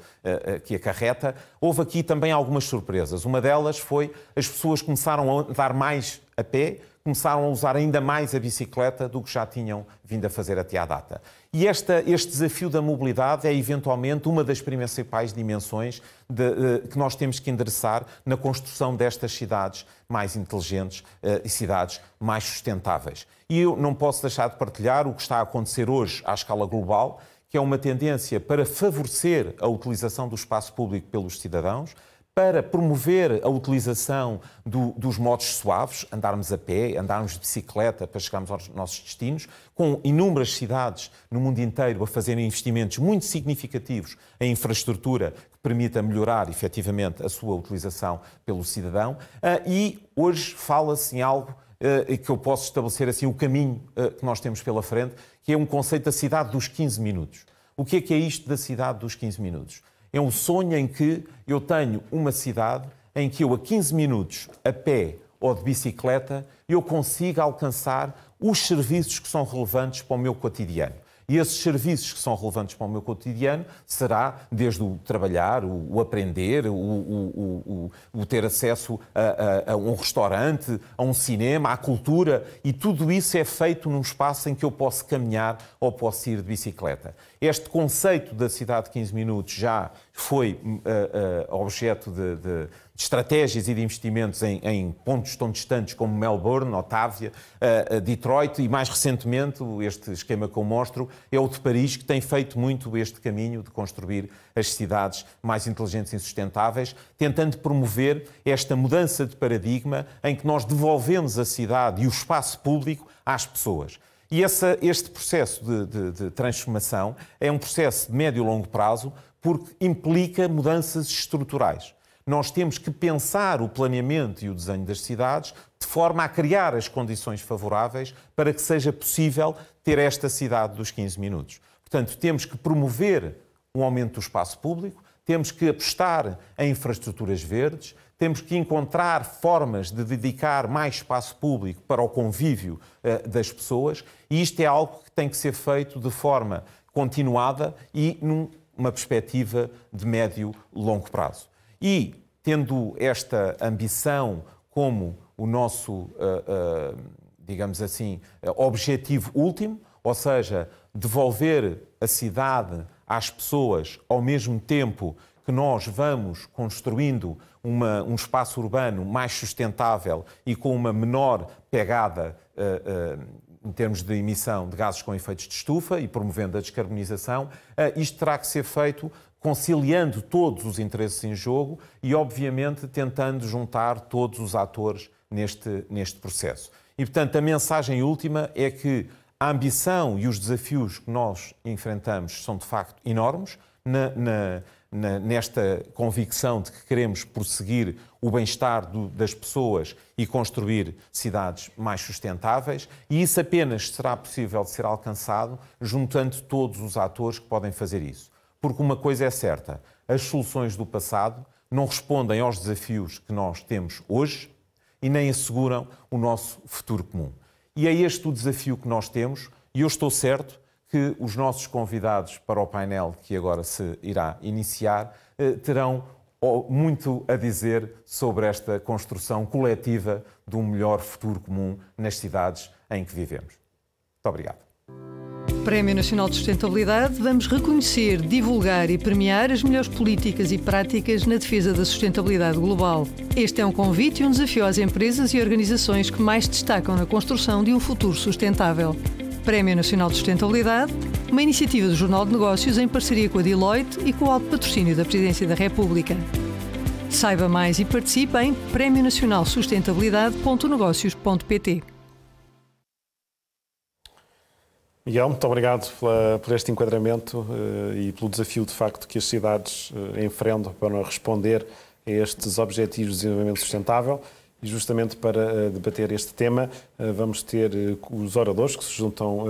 que acarreta, houve aqui também algumas surpresas. Uma delas foi as pessoas começaram a andar mais a pé, começaram a usar ainda mais a bicicleta do que já tinham vindo a fazer até à data. E esta, este desafio da mobilidade é, eventualmente, uma das principais dimensões de, de, que nós temos que endereçar na construção destas cidades mais inteligentes uh, e cidades mais sustentáveis. E eu não posso deixar de partilhar o que está a acontecer hoje à escala global, que é uma tendência para favorecer a utilização do espaço público pelos cidadãos, para promover a utilização do, dos modos suaves, andarmos a pé, andarmos de bicicleta para chegarmos aos nossos destinos, com inúmeras cidades no mundo inteiro a fazerem investimentos muito significativos em infraestrutura que permita melhorar efetivamente a sua utilização pelo cidadão. Ah, e hoje fala-se em algo ah, que eu posso estabelecer assim o caminho ah, que nós temos pela frente, que é um conceito da cidade dos 15 minutos. O que é que é isto da cidade dos 15 minutos? É um sonho em que eu tenho uma cidade em que eu, a 15 minutos, a pé ou de bicicleta, eu consiga alcançar os serviços que são relevantes para o meu cotidiano. E esses serviços que são relevantes para o meu cotidiano será desde o trabalhar, o, o aprender, o, o, o, ter acesso a, a, a, um restaurante, a um cinema, à cultura, e tudo isso é feito num espaço em que eu posso caminhar ou posso ir de bicicleta. Este conceito da cidade de 15 minutos já foi uh, uh, objeto de, de, de, estratégias e de investimentos em, em, pontos tão distantes como Melbourne, Otávia, uh, Detroit e, mais recentemente, este esquema que eu mostro é o de Paris, que tem feito muito este caminho de construir as cidades mais inteligentes e sustentáveis, tentando promover esta mudança de paradigma em que nós devolvemos a cidade e o espaço público às pessoas. E essa, este processo de, de, de transformação é um processo de médio e longo prazo porque implica mudanças estruturais. Nós temos que pensar o planeamento e o desenho das cidades de forma a criar as condições favoráveis para que seja possível ter esta cidade dos 15 minutos. Portanto, temos que promover um aumento do espaço público, temos que apostar em infraestruturas verdes, temos que encontrar formas de dedicar mais espaço público para o convívio uh, das pessoas e isto é algo que tem que ser feito de forma continuada e numa perspectiva de médio longo prazo. E tendo esta ambição como o nosso, uh, uh, digamos assim, objetivo último, ou seja, devolver a cidade às pessoas ao mesmo tempo que nós vamos construindo uma, um espaço urbano mais sustentável e com uma menor pegada uh, uh, em termos de emissão de gases com efeitos de estufa e promovendo a descarbonização, uh, isto terá que ser feito conciliando todos os interesses em jogo e, obviamente, tentando juntar todos os atores neste, neste processo. E, portanto, a mensagem última é que a ambição e os desafios que nós enfrentamos são, de facto, enormes. Na, na, na, nesta convicção de que queremos prosseguir o bem-estar das pessoas e construir cidades mais sustentáveis, e isso apenas será possível de ser alcançado juntando todos os atores que podem fazer isso. Porque uma coisa é certa: as soluções do passado não respondem aos desafios que nós temos hoje e nem asseguram o nosso futuro comum. E é este o desafio que nós temos, e eu estou certo que os nossos convidados para o painel que agora se irá iniciar eh, terão muito a dizer sobre esta construção coletiva de um melhor futuro comum nas cidades em que vivemos. Muito obrigado. Prémio Nacional de Sustentabilidade, vamos reconhecer, divulgar e premiar as melhores políticas e práticas na defesa da sustentabilidade global. Este é um convite e um desafio às empresas e organizações que mais destacam na construção de um futuro sustentável. Prémio Nacional de Sustentabilidade, uma iniciativa do Jornal de Negócios em parceria com a Deloitte e com o alto patrocínio da Presidência da República. Saiba mais e participe em prémionacionalsustentabilidade.negócios.pt. Miguel, muito obrigado pela, por este enquadramento uh, e pelo desafio de facto que as cidades uh, enfrentam para responder a estes objetivos de desenvolvimento sustentável. E justamente para uh, debater este tema, vamos ter os oradores que se juntam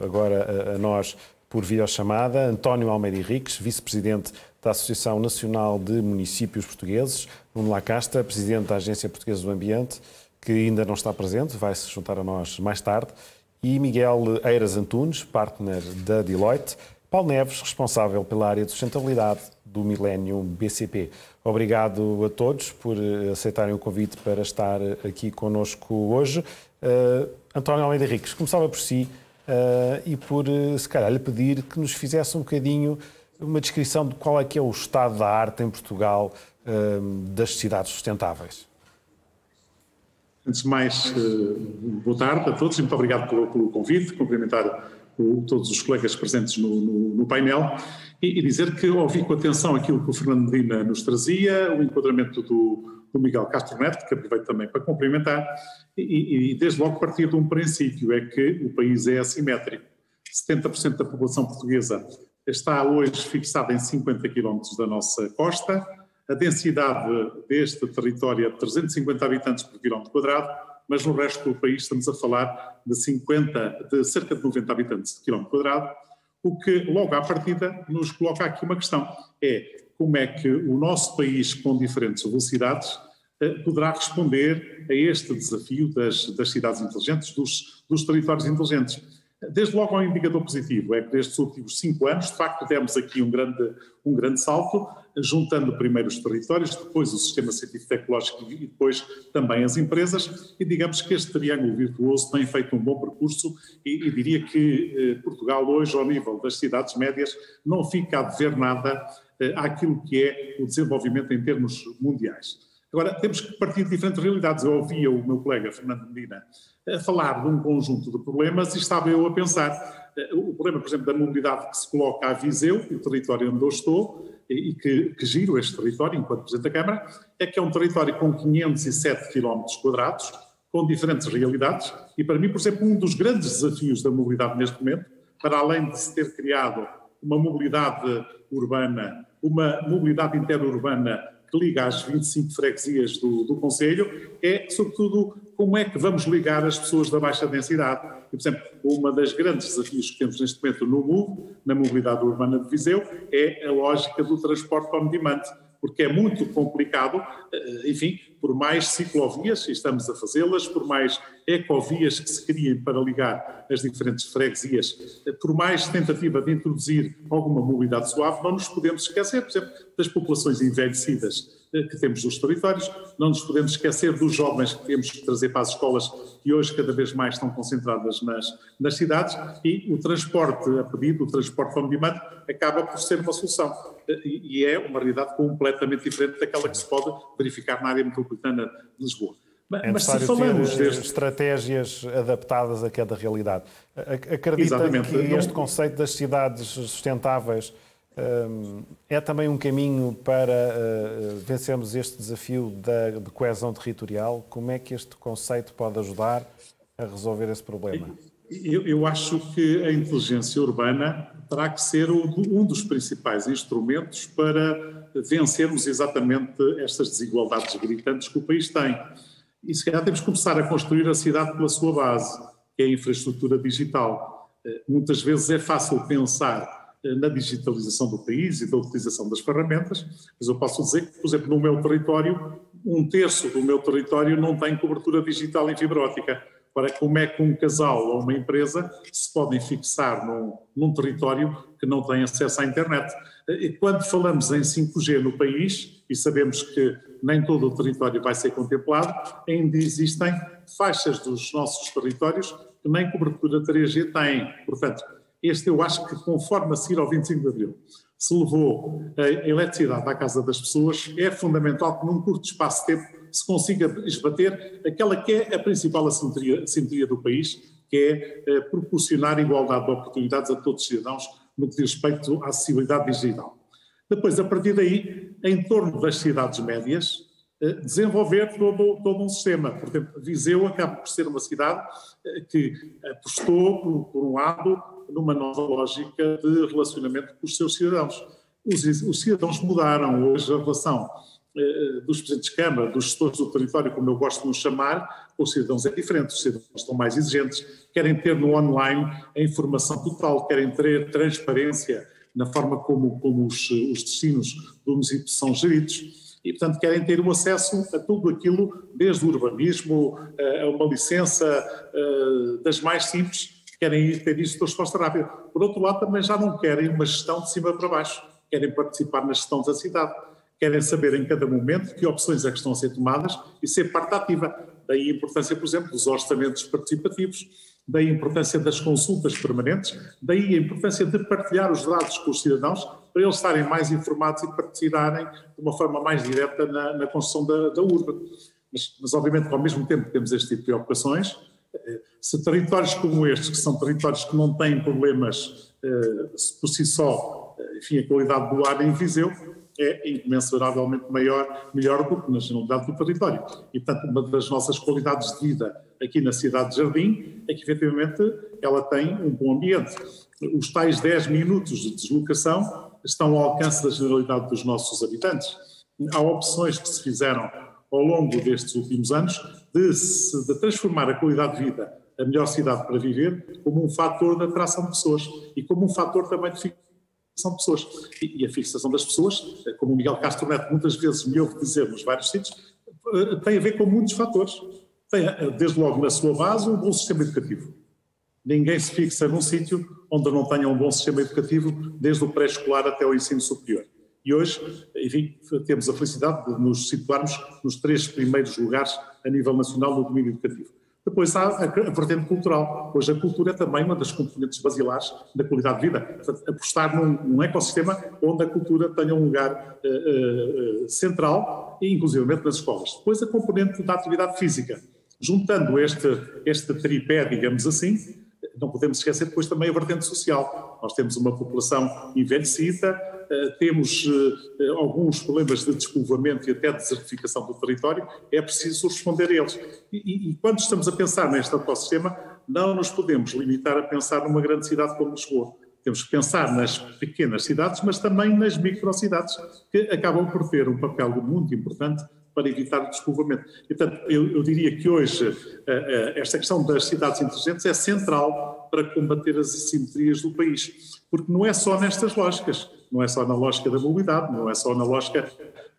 agora a, a, nós por videochamada. António Almeida Henriques, vice-presidente da Associação Nacional de Municípios Portugueses. Nuno Lacasta, presidente da Agência Portuguesa do Ambiente, que ainda não está presente, vai se juntar a nós mais tarde. E Miguel Eiras Antunes, partner da Deloitte. Paulo Neves, responsável pela área de sustentabilidade do Millennium BCP. Obrigado a todos por aceitarem o convite para estar aqui conosco hoje. Uh, António Almeida Henriques, começava por si uh, e por, uh, se calhar, lhe pedir que nos fizesse um bocadinho uma descrição de qual é que é o estado da arte em Portugal das cidades sustentáveis. Antes de mais, boa tarde a todos e muito obrigado pelo, pelo convite, cumprimentar o, todos os colegas presentes no, no, no painel e, e, dizer que ouvi com atenção aquilo que o Fernando Medina nos trazia, o enquadramento do, do Miguel Castro Neto, que aproveito também para cumprimentar, e, e desde logo partir de um princípio, é que o país é assimétrico. 70% da população portuguesa está hoje fixada em 50 km da nossa costa, a densidade deste território é de 350 habitantes por quilómetro quadrado, mas no resto do país estamos a falar de 50, de cerca de 90 habitantes por quilómetro quadrado, o que logo à partida nos coloca aqui uma questão, é como é que o nosso país com diferentes velocidades eh, poderá responder a este desafio das, das cidades inteligentes, dos, dos territórios inteligentes. Desde logo, um indicador positivo é que nestes últimos cinco anos, de facto, demos aqui um grande, um grande salto, juntando primeiro os territórios, depois o sistema científico-tecnológico e depois também as empresas, e digamos que este triângulo virtuoso tem feito um bom percurso e, e diria que eh, Portugal hoje, ao nível das cidades médias, não fica a dever nada eh, àquilo que é o desenvolvimento em termos mundiais. Agora, temos que partir de diferentes realidades. Eu ouvia o meu colega Fernando Medina a falar de um conjunto de problemas e estava eu a pensar. Eh, o problema, por exemplo, da mobilidade que se coloca a Viseu, o território onde eu estou, e que, que giro este território enquanto Presidente da Câmara, é que é um território com 507 km quadrados, com diferentes realidades, e para mim, por exemplo, um dos grandes desafios da mobilidade neste momento, para além de se ter criado uma mobilidade urbana, uma mobilidade interurbana que liga às 25 freguesias do, do Conselho é, sobretudo, como é que vamos ligar as pessoas da baixa densidade. E, por exemplo, uma das grandes desafios que temos neste momento no MUV, na mobilidade urbana de Viseu, é a lógica do transporte on demand porque é muito complicado, eh, enfim, por mais ciclovias, e estamos a fazê-las, por mais ecovias que se criem para ligar as diferentes freguesias, eh, por mais tentativa de introduzir alguma mobilidade suave, não nos podemos esquecer, por exemplo, das populações envelhecidas que temos nos territórios, não nos podemos esquecer dos jovens que temos que trazer para as escolas que hoje cada vez mais estão concentradas nas, nas cidades e o transporte a pedido, o transporte on demand, acaba por ser uma solução e é uma realidade completamente diferente daquela que se pode verificar na área metropolitana de Lisboa. É Mas se falamos ter deste... estratégias adaptadas a cada realidade. Acredita Exatamente. que este conceito das cidades sustentáveis é também um caminho para uh, vencermos este desafio da, de coesão territorial? Como é que este conceito pode ajudar a resolver esse problema? Eu, eu, acho que a inteligência urbana terá que ser um dos principais instrumentos para vencermos exatamente estas desigualdades gritantes que o país tem. E se calhar temos que começar a construir a cidade pela sua base, que é a infraestrutura digital. Eh, muitas vezes é fácil pensar na digitalização do país e da utilização das ferramentas, mas eu posso dizer que, por exemplo, no meu território, um terço do meu território não tem cobertura digital em fibra óptica para como é que um casal ou uma empresa se podem fixar num, num território que não tem acesso à internet. E quando falamos em 5G no país, e sabemos que nem todo o território vai ser contemplado, ainda existem faixas dos nossos territórios que nem cobertura 3G têm. Portanto, este eu acho que conforme a seguir ao 25 de Abril se levou a eletricidade à casa das pessoas, é fundamental que num curto espaço de tempo se consiga esbater aquela que é a principal assimetria, do país, que é eh, proporcionar igualdade de oportunidades a todos os cidadãos no que diz respeito à acessibilidade digital. Depois, a partir daí, em torno das cidades médias, desenvolver todo, todo um sistema. Por exemplo, Viseu acaba por ser uma cidade eh, que apostou, por, por um lado, numa nova lógica de relacionamento com os seus cidadãos. Os, os cidadãos mudaram hoje a relação eh, dos presidentes de Câmara, dos gestores do território, como eu gosto de nos chamar, os cidadãos é diferente, os cidadãos estão mais exigentes, querem ter no online a informação total, querem ter transparência na forma como, como os, os destinos do município são geridos e, portanto, querem ter o acesso a tudo aquilo, desde o urbanismo, eh, a uma licença eh, das mais simples, querem ter isso de resposta rápida. Por outro lado, também já não querem uma gestão de cima para baixo querem participar na gestão da cidade, querem saber em cada momento que opções é que estão a ser tomadas e ser parte ativa. Daí a importância, por exemplo, dos orçamentos participativos, daí a importância das consultas permanentes, daí a importância de partilhar os dados com os cidadãos para eles estarem mais informados e participarem de uma forma mais direta na, na construção da, da urba. Mas, mas, obviamente, ao mesmo tempo que temos este tipo de preocupações, eh, se territórios como estes, que são territórios que não têm problemas eh, por si só, eh, enfim, a qualidade do ar em Viseu é incomensuravelmente maior, melhor do que na generalidade do território. E, portanto, uma das nossas qualidades de vida aqui na cidade de Jardim é que, efetivamente, ela tem um bom ambiente. Os tais 10 minutos de deslocação estão ao alcance da generalidade dos nossos habitantes. Há opções que se fizeram ao longo destes últimos anos de, se, de transformar a qualidade de vida, a melhor cidade para viver, como um fator de atração de pessoas e como um fator também de fixação de pessoas. E, e a fixação das pessoas, como o Miguel Castro Neto muitas vezes me ouve dizer nos vários sítios, eh, tem a ver com muitos fatores. Tem, eh, desde logo, na sua base, um bom sistema educativo. Ninguém se fixa num sítio onde não tenha um bom sistema educativo, desde o pré-escolar até o ensino superior. E hoje, enfim, temos a felicidade de nos situarmos nos três primeiros lugares a nível nacional no domínio educativo. Depois há a, vertente cultural. Hoje a cultura é também uma das componentes basilares da qualidade de vida. Portanto, apostar num, num, ecossistema onde a cultura tenha um lugar uh, uh, central, e inclusive nas escolas. Depois a componente da atividade física. Juntando este, este tripé, digamos assim, não podemos esquecer depois também a vertente social. Nós temos uma população envelhecida, eh, temos eh, alguns problemas de despovoamento e até de desertificação do território, é preciso responder a eles. E, e, quando estamos a pensar neste ecossistema, não nos podemos limitar a pensar numa grande cidade como Lisboa. Temos que pensar nas pequenas cidades, mas também nas microcidades, que acabam por ter um papel muito importante para evitar o despovoamento. E, portanto, eu, eu, diria que hoje uh, uh, esta questão das cidades inteligentes é central para combater as assimetrias do país, porque não é só nestas lógicas, não é só na lógica da mobilidade, não é só na lógica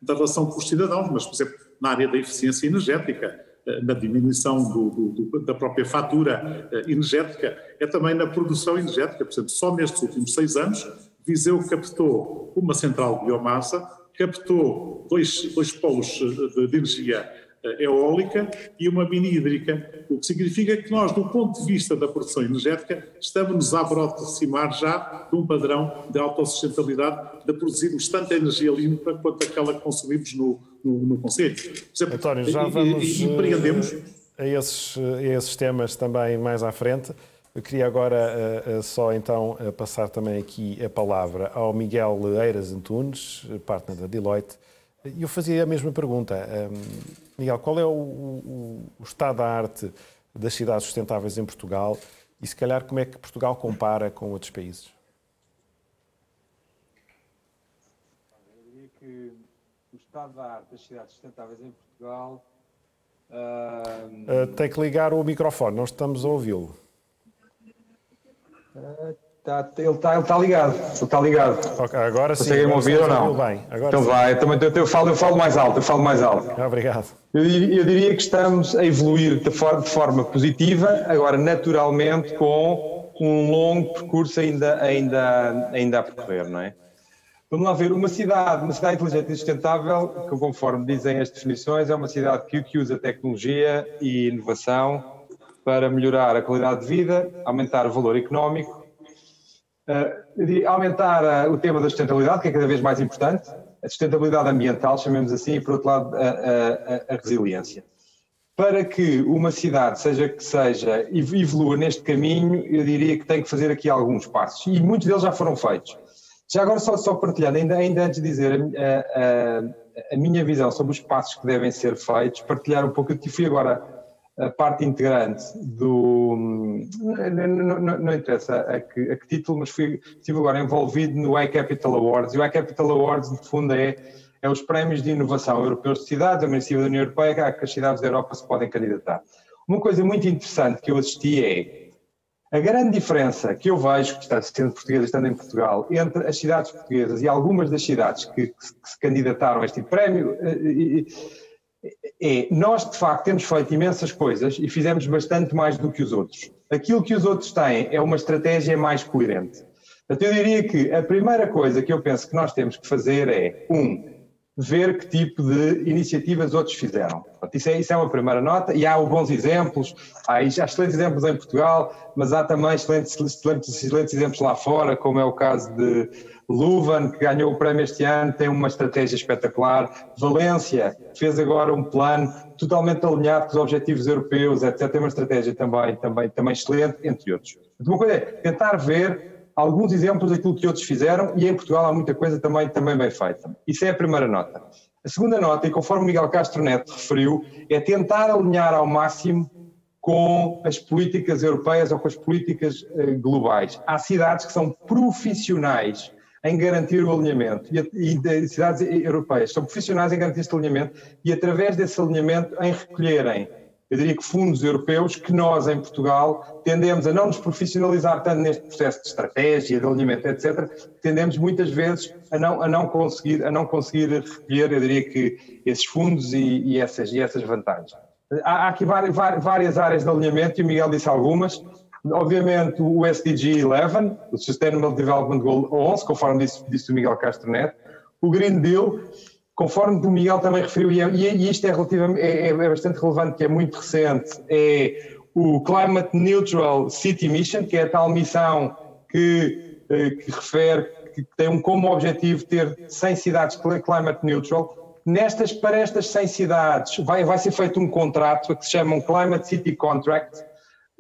da relação com os cidadãos, mas, por exemplo, na área da eficiência energética, uh, na diminuição do, do, do, da própria fatura energética, é também na produção energética. Por exemplo, só nestes últimos seis anos, Viseu captou uma central de biomassa captou dois, dois polos de, de energia eh, eólica e uma mini hídrica, o que significa que nós, do ponto de vista da produção energética, estamos a aproximar já de um padrão de autossustentabilidade, de produzirmos tanta energia limpa quanto aquela que consumimos no, no, no Conselho. Exemplo, António, já vamos e, e empreendemos... Eh, a esses, a esses temas também mais à frente. Eu queria agora uh, uh, só então uh, passar também aqui a palavra ao Miguel Eiras Antunes, partner da Deloitte. E eu fazia a mesma pergunta. Um, Miguel, qual é o, o, o, estado da arte das cidades sustentáveis em Portugal e, se calhar, como é que Portugal compara com outros países? Eu diria que o estado da arte das cidades sustentáveis em Portugal. tem que ligar o microfone, não estamos a ouvi-lo. Tá, ele está ele tá ligado. Ele está ligado. Okay, agora sim. Conseguem me ouvir ou não? Bem. Agora então sim. vai. Eu, também, eu, eu, falo, eu falo mais alto. Eu falo mais alto. Obrigado. Eu, eu diria que estamos a evoluir de forma, de forma positiva, agora naturalmente com um longo percurso ainda, ainda, ainda a percorrer, não é? Vamos lá ver, uma cidade, uma cidade inteligente e sustentável, que conforme dizem as definições, é uma cidade que, que usa tecnologia e inovação para melhorar a qualidade de vida, aumentar o valor económico, uh, aumentar uh, o tema da sustentabilidade, que é cada vez mais importante, a sustentabilidade ambiental, chamemos assim, e por outro lado a, a, a resiliência. Para que uma cidade, seja que seja, evolua neste caminho, eu diria que tem que fazer aqui alguns passos, e muitos deles já foram feitos. Já agora, só, só partilhando, ainda, ainda antes de dizer a, a, a minha visão sobre os passos que devem ser feitos, partilhar um pouco, eu fui agora a parte integrante do. Não, não, não interessa a que, a que, título, mas fui, estive agora envolvido no iCapital Awards. E o iCapital Awards, no fundo, é, é os prémios de inovação europeus de cidades, a iniciativa da União Europeia, que as cidades da Europa se podem candidatar. Uma coisa muito interessante que eu assisti é a grande diferença que eu vejo, que está sendo portuguesa estando em Portugal, entre as cidades portuguesas e algumas das cidades que, que, se candidataram a este prémio. Eh, e, é nós de facto temos feito imensas coisas e fizemos bastante mais do que os outros. Aquilo que os outros têm é uma estratégia mais coerente. Eu diria que a primeira coisa que eu penso que nós temos que fazer é, um, ver que tipo de iniciativas outros fizeram. Isso, é, isso é uma primeira nota, e há bons exemplos, há, há excelentes exemplos em Portugal, mas há também excelentes, excelentes, excelentes exemplos lá fora, como é o caso de Luvan, que ganhou o prémio este ano, tem uma estratégia espetacular. Valência fez agora um plano totalmente alinhado com os objetivos europeus, etc. Tem uma estratégia também, também, também excelente, entre outros. Uma coisa é tentar ver alguns exemplos daquilo que outros fizeram e em Portugal há muita coisa também, também bem feita. Isso é a primeira nota. A segunda nota, e conforme Miguel Castro Neto referiu, é tentar alinhar ao máximo com as políticas europeias ou com as políticas eh, globais. Há cidades que são profissionais em garantir o alinhamento e, e cidades europeias são profissionais em garantir este alinhamento e através desse alinhamento em recolherem eu diria que fundos europeus que nós, em Portugal, tendemos a não nos profissionalizar tanto neste processo de estratégia, de alinhamento, etc., tendemos muitas vezes a não, a não, conseguir, a não conseguir recolher, eu diria que, esses fundos e, e essas, e essas vantagens. Há, há aqui várias, várias áreas de alinhamento, e o Miguel disse algumas, Obviamente, o SDG 11, o Sustainable Development Goal 11, conforme disse, disse o Miguel Castro Neto, o Green Deal, Conforme o Miguel também referiu, e, é, e isto é, relativamente, é, é, bastante relevante, que é muito recente, é o Climate Neutral City Mission, que é a tal missão que, eh, que refere, que tem como objetivo ter 100 cidades climate neutral. Nestas, para estas 100 cidades vai, vai ser feito um contrato que se chama um Climate City Contract,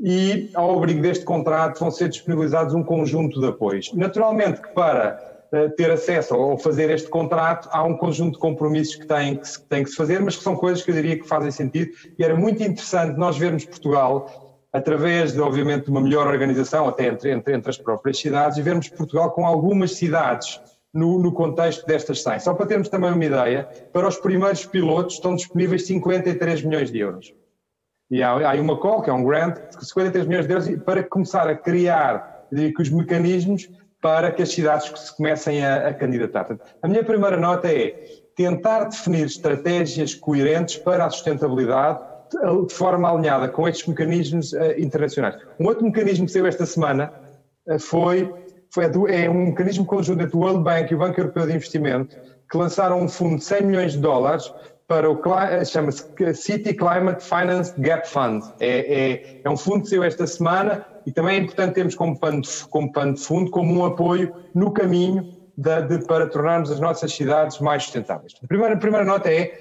e ao abrigo deste contrato vão ser disponibilizados um conjunto de apoios. Naturalmente que para ter acesso ou fazer este contrato, há um conjunto de compromissos que têm que, se, que se fazer, mas que são coisas que eu diria que fazem sentido. E era muito interessante nós vermos Portugal, através de, obviamente, uma melhor organização, até entre, entre, entre as próprias cidades, e vermos Portugal com algumas cidades no, no, contexto destas 100. Só para termos também uma ideia, para os primeiros pilotos estão disponíveis 53 milhões de euros. E há, há uma call, que é um grant, de 53 milhões de euros, para começar a criar que os mecanismos para que as cidades se comecem a, a candidatar. A minha primeira nota é tentar definir estratégias coerentes para a sustentabilidade de forma alinhada com estes mecanismos uh, internacionais. Um outro mecanismo que saiu esta semana uh, foi, foi do, é um mecanismo conjunto entre o World Bank e o Banco Europeu de Investimento, que lançaram um fundo de 100 milhões de dólares para o eh, chama-se City Climate Finance Gap Fund. É, é, é um fundo que saiu esta semana e também é importante termos como pano de, como pano de fundo, como um apoio no caminho de, de, para tornarmos as nossas cidades mais sustentáveis. A primeira, a primeira nota é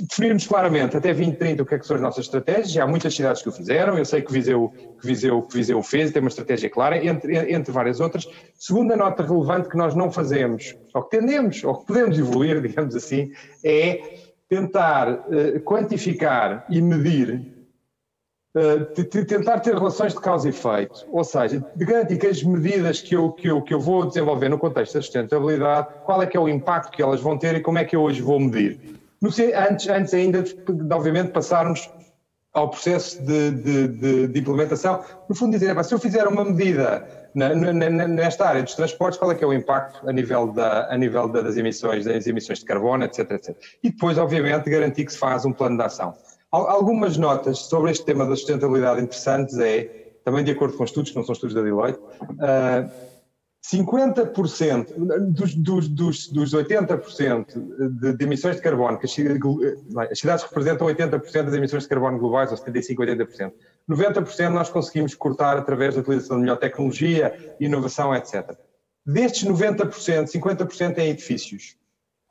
definirmos claramente até 2030 o que é que são as nossas estratégias, há muitas cidades que o fizeram, eu sei que Viseu, que Viseu, que Viseu fez, tem uma estratégia clara, entre, entre várias outras. Segunda nota relevante que nós não fazemos, ou que tendemos, ou que podemos evoluir, digamos assim, é tentar uh, quantificar e medir de tentar ter relações de causa e efeito, ou seja, de garantir que as medidas que eu, que, eu, que eu vou desenvolver no contexto da sustentabilidade, qual é que é o impacto que elas vão ter e como é que eu hoje vou medir. Antes, antes ainda de, obviamente, passarmos ao processo de, de, de implementação, no fundo dizer, se eu fizer uma medida na, na, nesta área dos transportes, qual é que é o impacto a nível, da, a nível das emissões, das emissões de carbono, etc, etc. E depois, obviamente, garantir que se faz um plano de ação. Algumas notas sobre este tema da sustentabilidade interessantes é, também de acordo com estudos, que não são estudos da Deloitte, uh, 50% dos, dos, dos, dos 80% de, de, emissões de carbono, que as, as cidades representam 80% das emissões de carbono globais, ou 75%, 80%. 90% nós conseguimos cortar através da utilização de melhor tecnologia, inovação, etc. Destes 90%, 50% é em edifícios.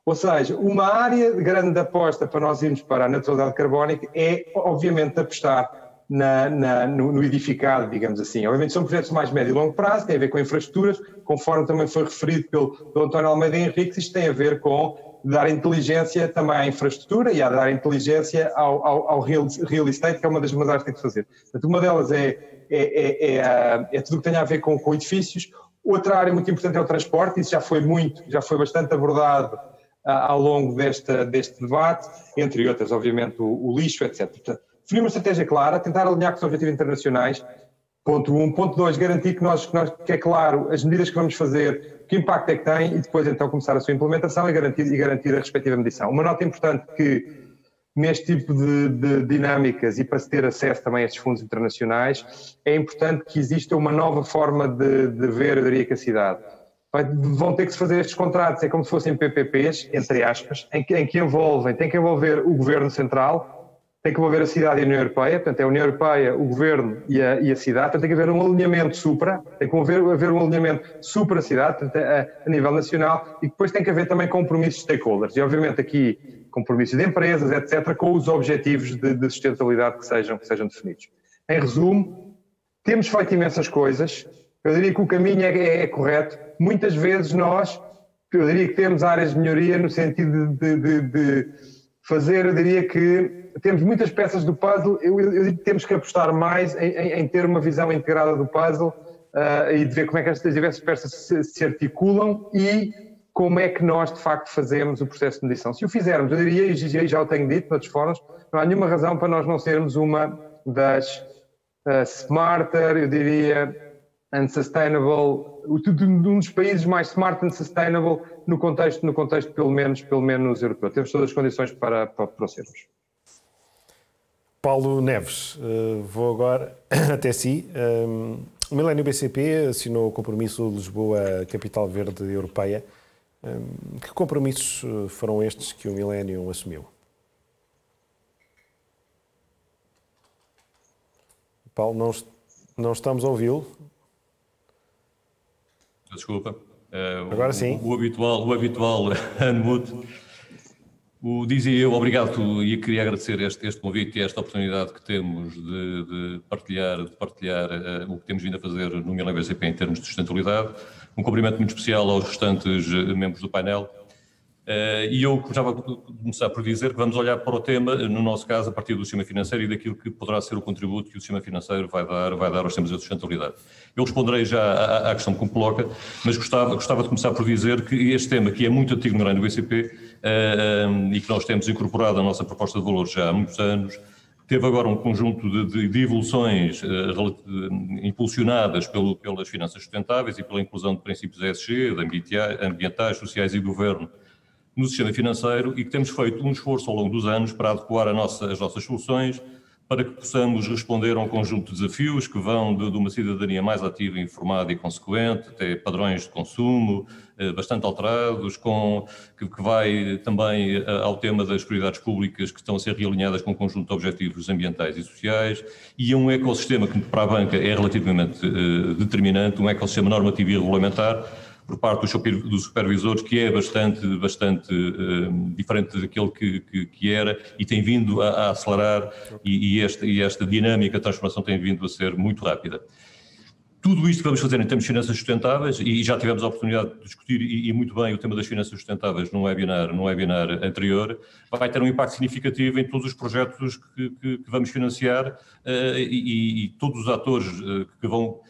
Ou seja, uma área de grande aposta para nós irmos para a neutralidade carbónica é, obviamente, apostar na, na, no, no, edificado, digamos assim. Obviamente são projetos mais médio e longo prazo, têm a ver com infraestruturas, conforme também foi referido pelo, pelo António Almeida Henrique, isto tem a ver com dar inteligência também à infraestrutura e a dar inteligência ao, ao, ao real, real, estate, que é uma das maneiras que tem que fazer. Portanto, uma delas é, é, é, é, é tudo o que tem a ver com, com edifícios. Outra área muito importante é o transporte, isso já foi muito, já foi bastante abordado ao longo desta, deste debate, entre outras, obviamente, o, o lixo, etc. Portanto, definir uma estratégia clara, tentar alinhar com os objetivos internacionais, ponto um. Ponto dois, garantir que, nós, que, nós, que é claro as medidas que vamos fazer, que impacto é que têm, e depois então começar a sua implementação e garantir, e garantir a respectiva medição. Uma nota importante que neste tipo de, de, dinâmicas e para se ter acesso também a estes fundos internacionais, é importante que exista uma nova forma de, de ver, eu diria que a cidade. vão ter que se fazer estes contratos, é como se fossem PPPs, entre aspas, em que, em que envolvem, tem que envolver o Governo Central, tem que envolver a cidade e a União Europeia, portanto é a União Europeia, o Governo e a, e a cidade, portanto tem que haver um alinhamento supra, tem que haver, haver um alinhamento supra-cidade, portanto, a, a, nível nacional, e depois tem que haver também compromissos de stakeholders, e obviamente aqui compromissos de empresas, etc., com os objetivos de, de sustentabilidade que sejam, que sejam definidos. Em resumo, temos feito imensas coisas, eu diria que o caminho é, é, é correto, muitas vezes nós, eu diria que temos áreas de melhoria no sentido de, de, de fazer, eu diria que temos muitas peças do puzzle, eu, eu, eu temos que apostar mais em, em, em, ter uma visão integrada do puzzle uh, e de ver como é que estas diversas peças se, se, articulam e como é que nós de facto fazemos o processo de medição. Se o fizermos, eu diria, e já o tenho dito noutros fóruns, não há nenhuma razão para nós não sermos uma das uh, smarter, eu diria, and sustainable, um dos países mais smart and sustainable no contexto, no contexto pelo menos, pelo menos europeu. Temos todas as condições para, para, para o sermos. Paulo Neves, uh, vou agora até si. Um, o Milênio BCP assinou o compromisso de Lisboa Capital Verde Europeia. Um, que compromissos eh, foram estes que o Milênio assumiu? Paulo, não, não estamos a ouvi-lo. Desculpa. Uh, Agora sim. O, o habitual, o habitual unmute. O, dizia eu, obrigado, e queria agradecer este, este convite e esta oportunidade que temos de, de partilhar, de partilhar uh, o que temos vindo a fazer no Milan BCP em termos de sustentabilidade. Um cumprimento muito especial aos restantes uh, membros do painel. Uh, e eu já vou começar por dizer que vamos olhar para o tema, no nosso caso, a partir do sistema financeiro e daquilo que poderá ser o contributo que o sistema financeiro vai dar, vai dar aos temas de sustentabilidade. Eu responderei já à, à questão que me coloca, mas gostava, gostava de começar por dizer que este tema, que é muito antigo no reino do BCP, e que nós temos incorporado na nossa proposta de valores já há muitos anos, teve agora um conjunto de, de evoluções uh, impulsionadas pelo, pelas finanças sustentáveis e pela inclusão de princípios ESG, de ambientais, sociais e governo no sistema financeiro e que temos feito um esforço ao longo dos anos para adequar nossa, as nossas soluções para que possamos responder a um conjunto de desafios que vão de, de uma cidadania mais ativa, informada e consequente, até padrões de consumo eh, bastante alterados, com, que, que vai também eh, ao tema das prioridades públicas que estão a ser realinhadas com um conjunto de objetivos ambientais e sociais, e a um ecossistema que para a banca é relativamente eh, determinante, um ecossistema normativo e regulamentar, por parte dos supervisores, que é bastante, bastante uh, diferente daquele que, que, que, era e tem vindo a, a acelerar e, e, esta, e esta dinâmica de transformação tem vindo a ser muito rápida. Tudo isto que vamos fazer em termos de finanças sustentáveis, e já tivemos a oportunidade de discutir e, e muito bem o tema das finanças sustentáveis num webinar, num webinar anterior, vai ter um impacto significativo em todos os projetos que, que, que vamos financiar uh, e, e, todos os atores uh, que vão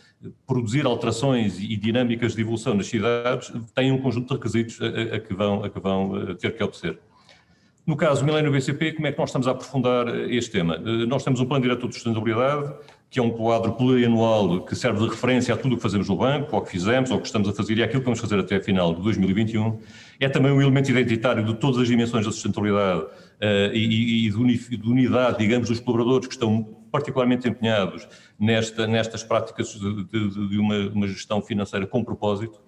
produzir alterações e dinâmicas de evolução nas cidades têm um conjunto de requisitos a, a que, vão, a que vão ter que obedecer. No caso do Milênio BCP, como é que nós estamos a aprofundar este tema? Nós temos um plano diretor de sustentabilidade, que é um quadro plurianual que serve de referência a tudo o que fazemos no banco, ao que fizemos, ao que estamos a fazer e àquilo que vamos fazer até a final de 2021. É também um elemento identitário de todas as dimensões da sustentabilidade uh, e, e de unidade, digamos, dos colaboradores que estão particularmente empenhados nesta, nestas práticas de, de, de uma, uma, gestão financeira com propósito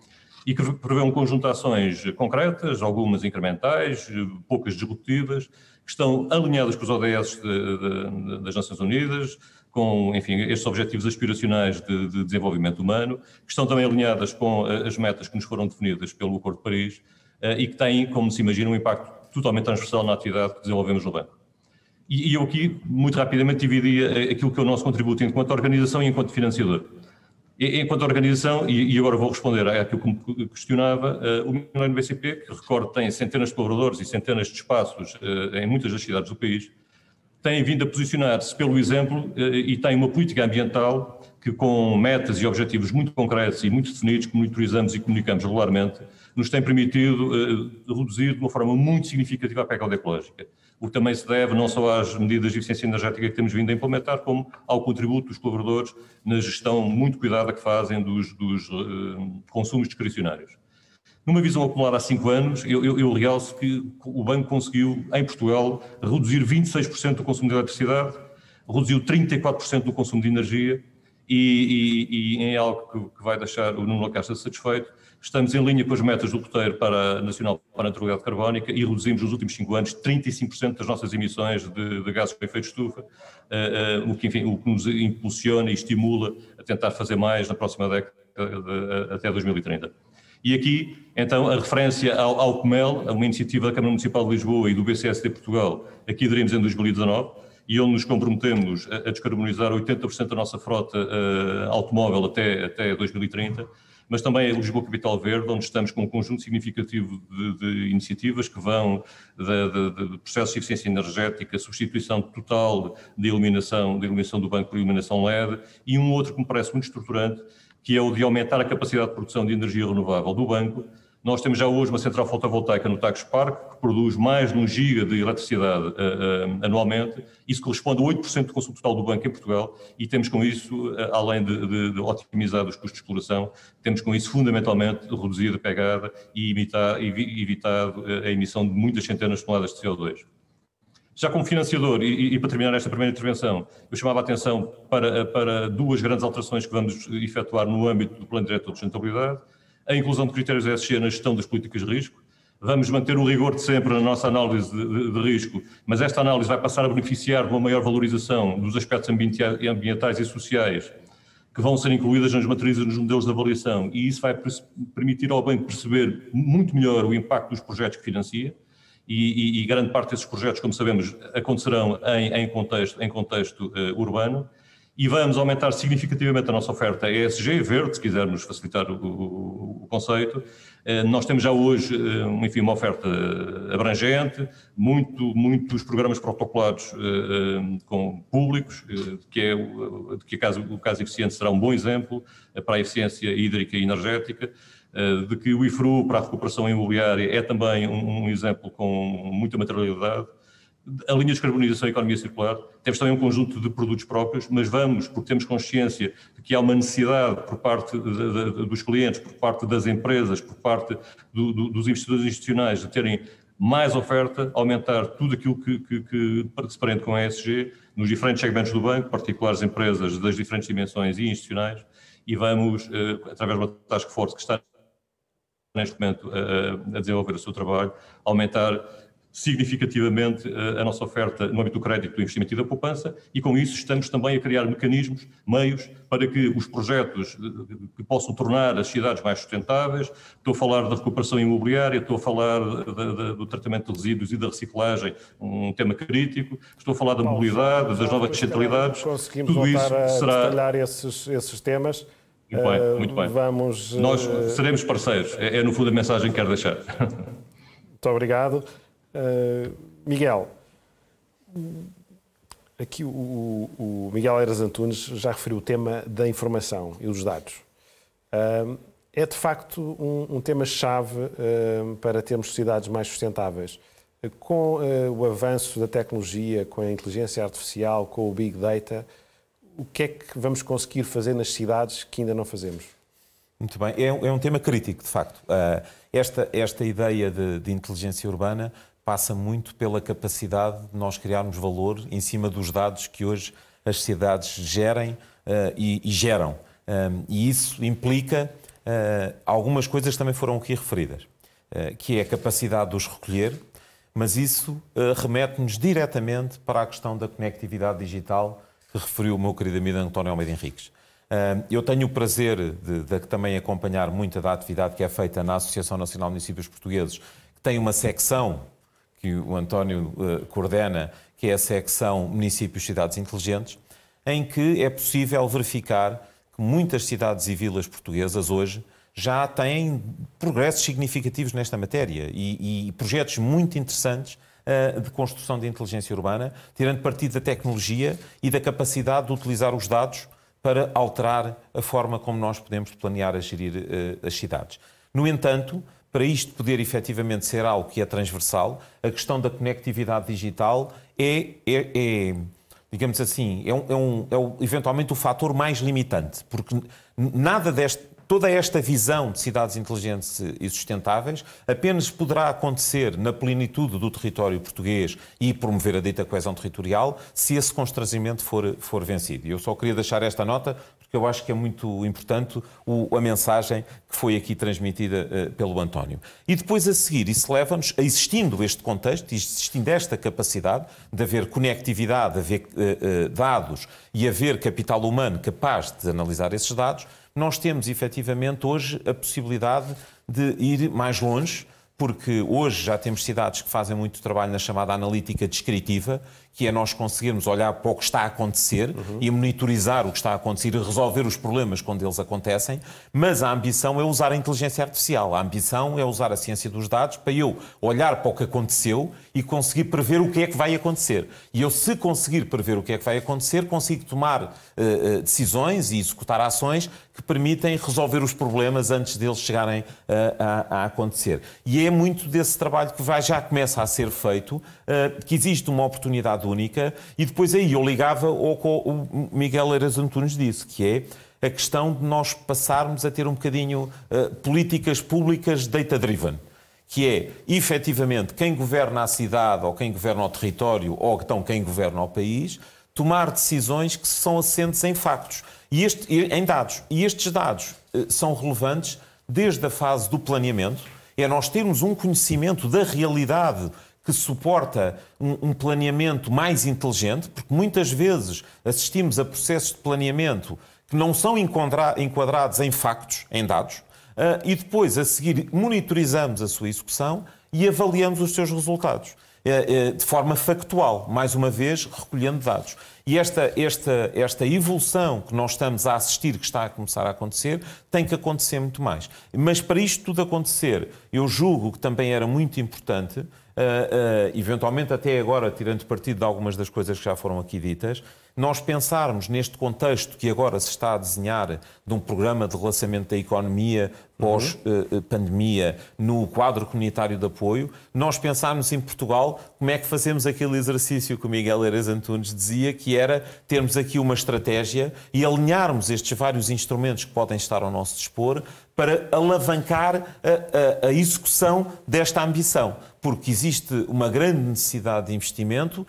e que prevê um conjunto de ações concretas, algumas incrementais, poucas disruptivas, que estão alinhadas com os ODS de, das Nações Unidas, com, enfim, estes objetivos aspiracionais de, de, desenvolvimento humano, que estão também alinhadas com as metas que nos foram definidas pelo Acordo de Paris eh, e que têm, como se imagina, um impacto totalmente transversal na atividade que desenvolvemos no banco. E, eu aqui, muito rapidamente, dividia aquilo que é o nosso contributo enquanto organização e enquanto financiador. Enquanto organização, e agora vou responder àquilo que me questionava, eh, o Milênio BCP, que recordo tem centenas de colaboradores e centenas de espaços eh, em muitas das cidades do país, tem vindo a posicionar-se pelo exemplo eh, e tem uma política ambiental que, com metas e objetivos muito concretos e muito definidos, que monitorizamos e comunicamos regularmente, nos tem permitido reduzir de uma forma muito significativa a pegada ecológica o que também se deve não só às medidas de eficiência energética que temos vindo a implementar, como ao contributo dos colaboradores na gestão muito cuidada que fazem dos, dos uh, consumos discricionários. Numa visão acumulada há cinco anos, eu, eu, eu realço que o banco conseguiu, em Portugal, reduzir 26% do consumo de eletricidade, reduziu 34% do consumo de energia e, e, e em algo que, que, vai deixar o Nuno Lacasta satisfeito, estamos em linha com as metas do roteiro para Nacional para a Neutralidade Carbónica e reduzimos nos últimos cinco anos 35% das nossas emissões de, de gases com efeito de estufa, uh, uh, o, que, enfim, o que nos impulsiona e estimula a tentar fazer mais na próxima década, de, até 2030. E aqui, então, a referência ao, ao COMEL, a uma iniciativa da Câmara Municipal de Lisboa e do BCSD Portugal, aqui aderimos em 2019, e onde nos comprometemos a, a descarbonizar 80% da nossa frota uh, automóvel até, até 2030, mas também a Lisboa Capital Verde, onde estamos com um conjunto significativo de, de iniciativas que vão de, de, de, processos de eficiência energética, substituição total de iluminação, de iluminação do banco por iluminação LED, e um outro que me parece muito estruturante, que é o de aumentar a capacidade de produção de energia renovável do banco. Nós temos já hoje uma central fotovoltaica no Tagus Park, que produz mais de um giga de eletricidade uh, uh, anualmente. Isso corresponde a 8% do consumo total do banco em Portugal e temos com isso, uh, além de, de, de, otimizar os custos de exploração, temos com isso fundamentalmente reduzido a pegada e evitar, evitado a emissão de muitas centenas de toneladas de CO2. Já como financiador, e, e, para terminar esta primeira intervenção, eu chamava a atenção para, para duas grandes alterações que vamos efetuar no âmbito do Plano Diretor de Sustentabilidade, a inclusão de critérios ESG na gestão das políticas de risco, vamos manter o rigor de sempre na nossa análise de, de, de, risco, mas esta análise vai passar a beneficiar de uma maior valorização dos aspectos ambientais e sociais que vão ser incluídas nas matrizes nos modelos de avaliação. E isso vai permitir ao banco perceber muito melhor o impacto dos projetos que financia, e, e, e, grande parte desses projetos, como sabemos, acontecerão em, em contexto, em contexto uh, urbano. E vamos aumentar significativamente a nossa oferta ESG, verde, se quisermos facilitar o, o, o conceito. Uh, nós temos já hoje, uh, enfim, uma oferta abrangente, muito, muitos programas protocolados com públicos, que é que caso, o caso eficiente será um bom exemplo para a eficiência hídrica e energética. Eh, de que o IFRU para a recuperação imobiliária é também um, um exemplo com muita materialidade. A linha de descarbonização e economia circular, temos também um conjunto de produtos próprios, mas vamos, porque temos consciência de que há uma necessidade por parte de, de, dos clientes, por parte das empresas, por parte do, do, dos investidores institucionais de terem mais oferta, aumentar tudo aquilo que, que, que se prende com a ESG nos diferentes segmentos do banco, particulares empresas das diferentes dimensões e institucionais, e vamos, eh, através de uma task force que está neste momento a, a desenvolver o seu trabalho, aumentar significativamente a nossa oferta no âmbito do crédito, do investimento e da poupança e com isso estamos também a criar mecanismos, meios para que os projetos que possam tornar as cidades mais sustentáveis, estou a falar da recuperação imobiliária, estou a falar do tratamento de resíduos e da reciclagem, um tema crítico, estou a falar da mobilidade, das novas descentralidades, tudo isso será... detalhar esses, esses temas muito bem, muito bem. Vamos, Nós eh, seremos parceiros, é, é, no fundo a mensagem que quero deixar. Muito obrigado. Uh, Miguel, aqui o, o, Miguel Eiras Antunes já referiu o tema da informação e dos dados. Uh, é de facto um, um tema-chave uh, para termos cidades mais sustentáveis. Com o avanço da tecnologia, com a inteligência artificial, com o Big Data, o que é que vamos conseguir fazer nas cidades que ainda não fazemos? Muito bem, é um, é um tema crítico, de facto. Esta, esta ideia de, de, inteligência urbana passa muito pela capacidade de nós criarmos valor em cima dos dados que hoje as cidades gerem uh, e, e, geram. Um, e isso implica uh, algumas coisas que também foram aqui referidas, que é a capacidade de os recolher, mas isso remete-nos diretamente para a questão da conectividade digital que referiu o meu querido amigo António Almeida Henriques. Eu tenho o prazer de, de, também acompanhar muita da atividade que é feita na Associação Nacional de Municípios Portugueses, que tem uma secção que o António uh, coordena, que é a secção Municípios Cidades Inteligentes, em que é possível verificar que muitas cidades e vilas portuguesas hoje já têm progressos significativos nesta matéria e, e projetos muito interessantes eh, de construção de inteligência urbana, tirando partido da tecnologia e da capacidade de utilizar os dados para alterar a forma como nós podemos planear a gerir uh, as cidades. No entanto, para isto poder efetivamente ser algo que é transversal, a questão da conectividade digital é, é, é digamos assim, é, um, é, um, é eventualmente o fator mais limitante, porque nada deste, toda esta visão de cidades inteligentes e sustentáveis apenas poderá acontecer na plenitude do território português e promover a dita coesão territorial se esse constrangimento for, for vencido. Eu só queria deixar esta nota porque eu acho que é muito importante o, a mensagem que foi aqui transmitida uh, pelo António. E depois a seguir, isso leva-nos, a existindo este contexto, existindo esta capacidade de haver conectividade, de haver uh, uh, dados e haver capital humano capaz de analisar esses dados, nós temos efetivamente hoje a possibilidade de ir mais longe, porque hoje já temos cidades que fazem muito trabalho na chamada analítica descritiva que é nós conseguirmos olhar para o que está a acontecer uhum. e monitorizar o que está a acontecer e resolver os problemas quando eles acontecem, mas a ambição é usar a inteligência artificial. A ambição é usar a ciência dos dados para eu olhar para o que aconteceu e conseguir prever o que é que vai acontecer. E eu, se conseguir prever o que é que vai acontecer, consigo tomar uh, decisões e executar ações que permitem resolver os problemas antes deles chegarem uh, a, a, acontecer. E é muito desse trabalho que vai, já começa a ser feito, uh, que existe uma oportunidade única, e depois aí eu ligava ao que o Miguel Eiras Antunes disse, que é a questão de nós passarmos a ter um bocadinho uh, políticas públicas data-driven, que é, efetivamente, quem governa a cidade, ou quem governa o território, ou então quem governa o país, tomar decisões que são assentes em factos, e este, em dados. E estes dados uh, são relevantes desde a fase do planeamento, é nós termos um conhecimento da realidade que suporta um, um, planeamento mais inteligente, porque muitas vezes assistimos a processos de planeamento que não são enquadrados em factos, em dados, uh, e depois, a seguir, monitorizamos a sua execução e avaliamos os seus resultados. Uh, uh, de forma factual, mais uma vez, recolhendo dados. E esta, esta, esta evolução que nós estamos a assistir, que está a começar a acontecer, tem que acontecer muito mais. Mas para isto tudo acontecer, eu julgo que também era muito importante uh, eventualmente até agora, tirando partido de algumas das coisas que já foram aqui ditas, nós pensarmos neste contexto que agora se está a desenhar de um programa de relançamento da economia pós-pandemia no quadro comunitário de apoio, nós pensarmos em Portugal como é que fazemos aquele exercício que o Miguel Eres Antunes dizia, que era termos aqui uma estratégia e alinharmos estes vários instrumentos que podem estar ao nosso dispor para alavancar a, a, a execução desta ambição. Porque existe uma grande necessidade de investimento, uh,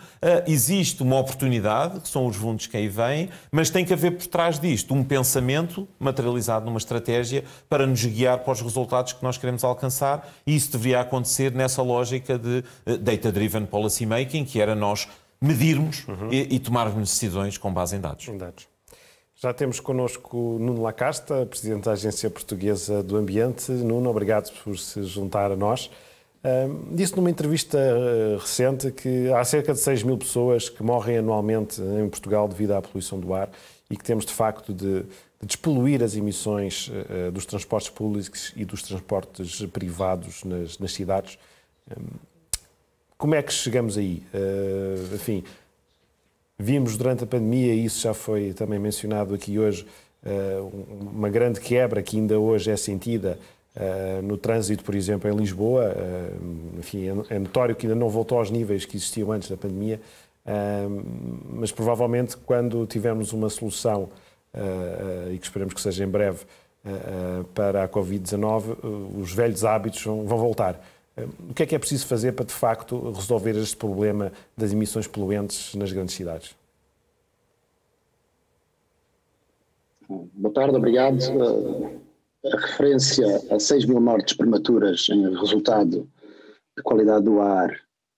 existe uma oportunidade, que são os fundos que aí vêm, mas tem que haver por trás disto um pensamento materializado numa estratégia para nos guiar para os resultados que nós queremos alcançar e isso deveria acontecer nessa lógica de uh, data-driven policy making, que era nós medirmos uhum. e, e tomarmos decisões com base em dados. Em dados. Já temos connosco Nuno Lacasta, Presidente da Agência Portuguesa do Ambiente. Nuno, obrigado por se juntar a nós. Disse numa entrevista uh, recente que há cerca de 6 mil pessoas que morrem anualmente em Portugal devido à poluição do ar e que temos de facto de, de despoluir as emissões uh, dos transportes públicos e dos transportes privados nas, nas cidades. Como é que chegamos aí? Enfim, Vimos durante a pandemia, e isso já foi também mencionado aqui hoje, eh, uma grande quebra que ainda hoje é sentida eh, no trânsito, por exemplo, em Lisboa. Eh, enfim, é, é notório que ainda não voltou aos níveis que existiam antes da pandemia, mas provavelmente quando tivermos uma solução, e que esperemos que seja em breve, para a Covid-19, os velhos hábitos vão voltar. O que é que é preciso fazer para, de facto, resolver este problema das emissões poluentes nas grandes cidades? Boa tarde, obrigado. A referência a 6 mil mortes prematuras em resultado de qualidade do ar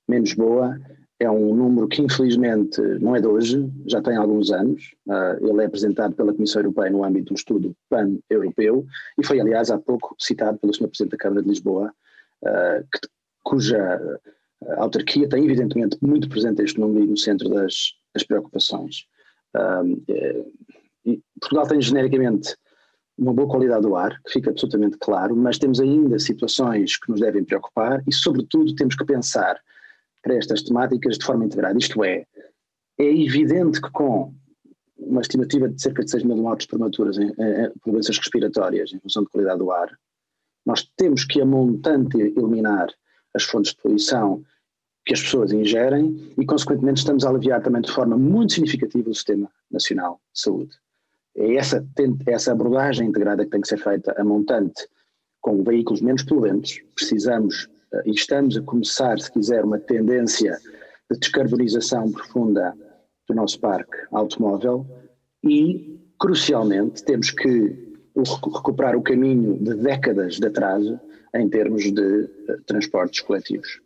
menos boa é um número que infelizmente não é de hoje, já tem alguns anos. Ele é apresentado pela Comissão Europeia no âmbito um estudo pan-europeu e foi, aliás, há pouco citado pelo Sr. Presidente da Câmara de Lisboa, que, cuja autarquia tem evidentemente muito presente este número e no centro das, das preocupações. Uh, Portugal tem genericamente uma boa qualidade do ar, que fica absolutamente claro, mas temos ainda situações que nos devem preocupar e, sobretudo, temos que pensar para estas temáticas de forma integrada. Isto é, é evidente que com uma estimativa de cerca de 6 mil mortes prematuras em, em, por doenças respiratórias em função de qualidade do ar, nós temos que a montante eliminar as fontes de poluição que as pessoas ingerem e, consequentemente, estamos a aliviar também de forma muito significativa o Sistema Nacional de Saúde. É essa, essa abordagem integrada que tem que ser feita a montante com veículos menos poluentes. Precisamos e estamos a começar, se quiser, uma tendência de descarbonização profunda do nosso parque automóvel e, crucialmente, temos que recuperar o caminho de décadas de atraso em termos de eh, transportes coletivos.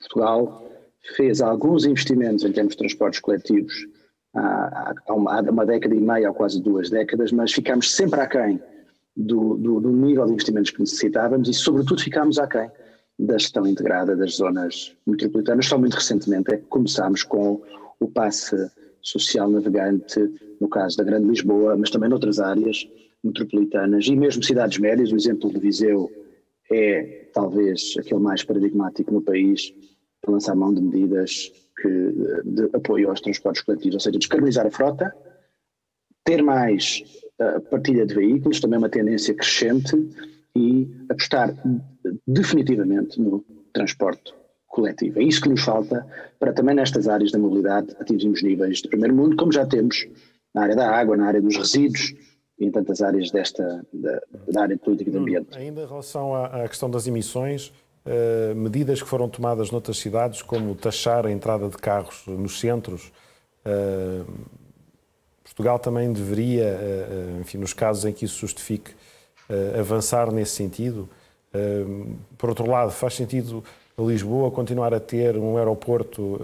Portugal fez alguns investimentos em termos de transportes coletivos há, há, uma, década e meia ou quase duas décadas, mas ficámos sempre aquém do, do, do nível de investimentos que necessitávamos e, sobretudo, ficámos aquém da gestão integrada das zonas metropolitanas. Só muito recentemente é que começámos com o passe social navegante, no caso da Grande Lisboa, mas também noutras áreas metropolitanas e mesmo cidades médias. O exemplo de Viseu é talvez aquele mais paradigmático no país para lançar mão de medidas que, de apoio aos transportes coletivos, ou seja, descarbonizar a frota, ter mais uh, partilha de veículos, também uma tendência crescente, e apostar definitivamente no transporte coletivo. É isso que nos falta para também nestas áreas da mobilidade atingirmos níveis de primeiro mundo, como já temos na área da água, na área dos resíduos e em tantas áreas desta, da, da área de política de ambiente. Ainda em relação à, à questão das emissões, uh, medidas que foram tomadas noutras cidades, como taxar a entrada de carros nos centros, uh, Portugal também deveria, uh, enfim, nos casos em que isso justifique, avançar nesse sentido. Por outro lado, faz sentido Lisboa continuar a ter um aeroporto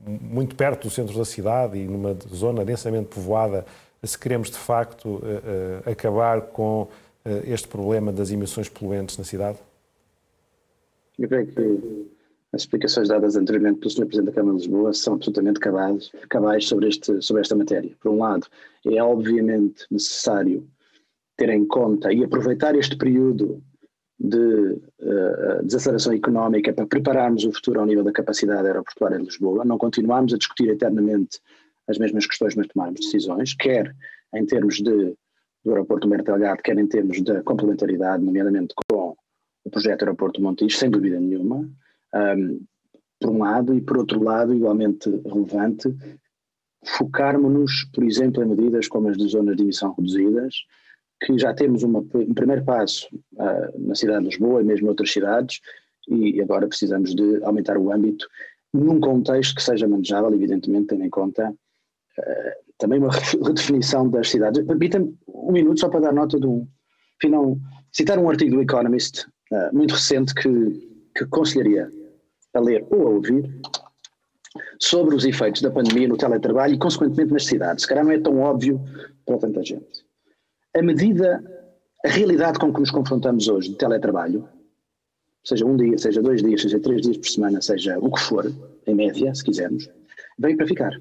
muito perto do centro da cidade e numa zona densamente povoada, se queremos de facto acabar com este problema das emissões poluentes na cidade? Eu creio que as explicações dadas anteriormente pelo Sr. Presidente da Câmara de Lisboa são absolutamente cabais, cabais sobre, este, sobre esta matéria. Por um lado, é obviamente necessário ter em conta e aproveitar este período de uh, desaceleração económica para prepararmos o futuro ao nível da capacidade aeroportuária de Lisboa, não continuarmos a discutir eternamente as mesmas questões, mas tomarmos decisões, quer em termos de, do aeroporto Humberto Delgado, quer em termos da complementaridade, nomeadamente com o projeto Aeroporto Montijo, sem dúvida nenhuma, um, por um lado, e por outro lado, igualmente relevante, focarmos-nos, por exemplo, em medidas como as de zonas de emissão reduzidas, que já temos uma, um primeiro passo uh, na cidade de Lisboa e mesmo outras cidades, e agora precisamos de aumentar o âmbito num contexto que seja manejável, evidentemente, tendo em conta uh, também uma redefinição das cidades. Permita-me um minuto só para dar nota de um. Enfim, citar um artigo do Economist uh, muito recente que, que aconselharia a ler ou a ouvir sobre os efeitos da pandemia no teletrabalho e, consequentemente, nas cidades. Se calhar não é tão óbvio para tanta gente a medida, a realidade com que nos confrontamos hoje de teletrabalho, seja um dia, seja dois dias, seja três dias por semana, seja o que for, em média, se quisermos, veio para ficar.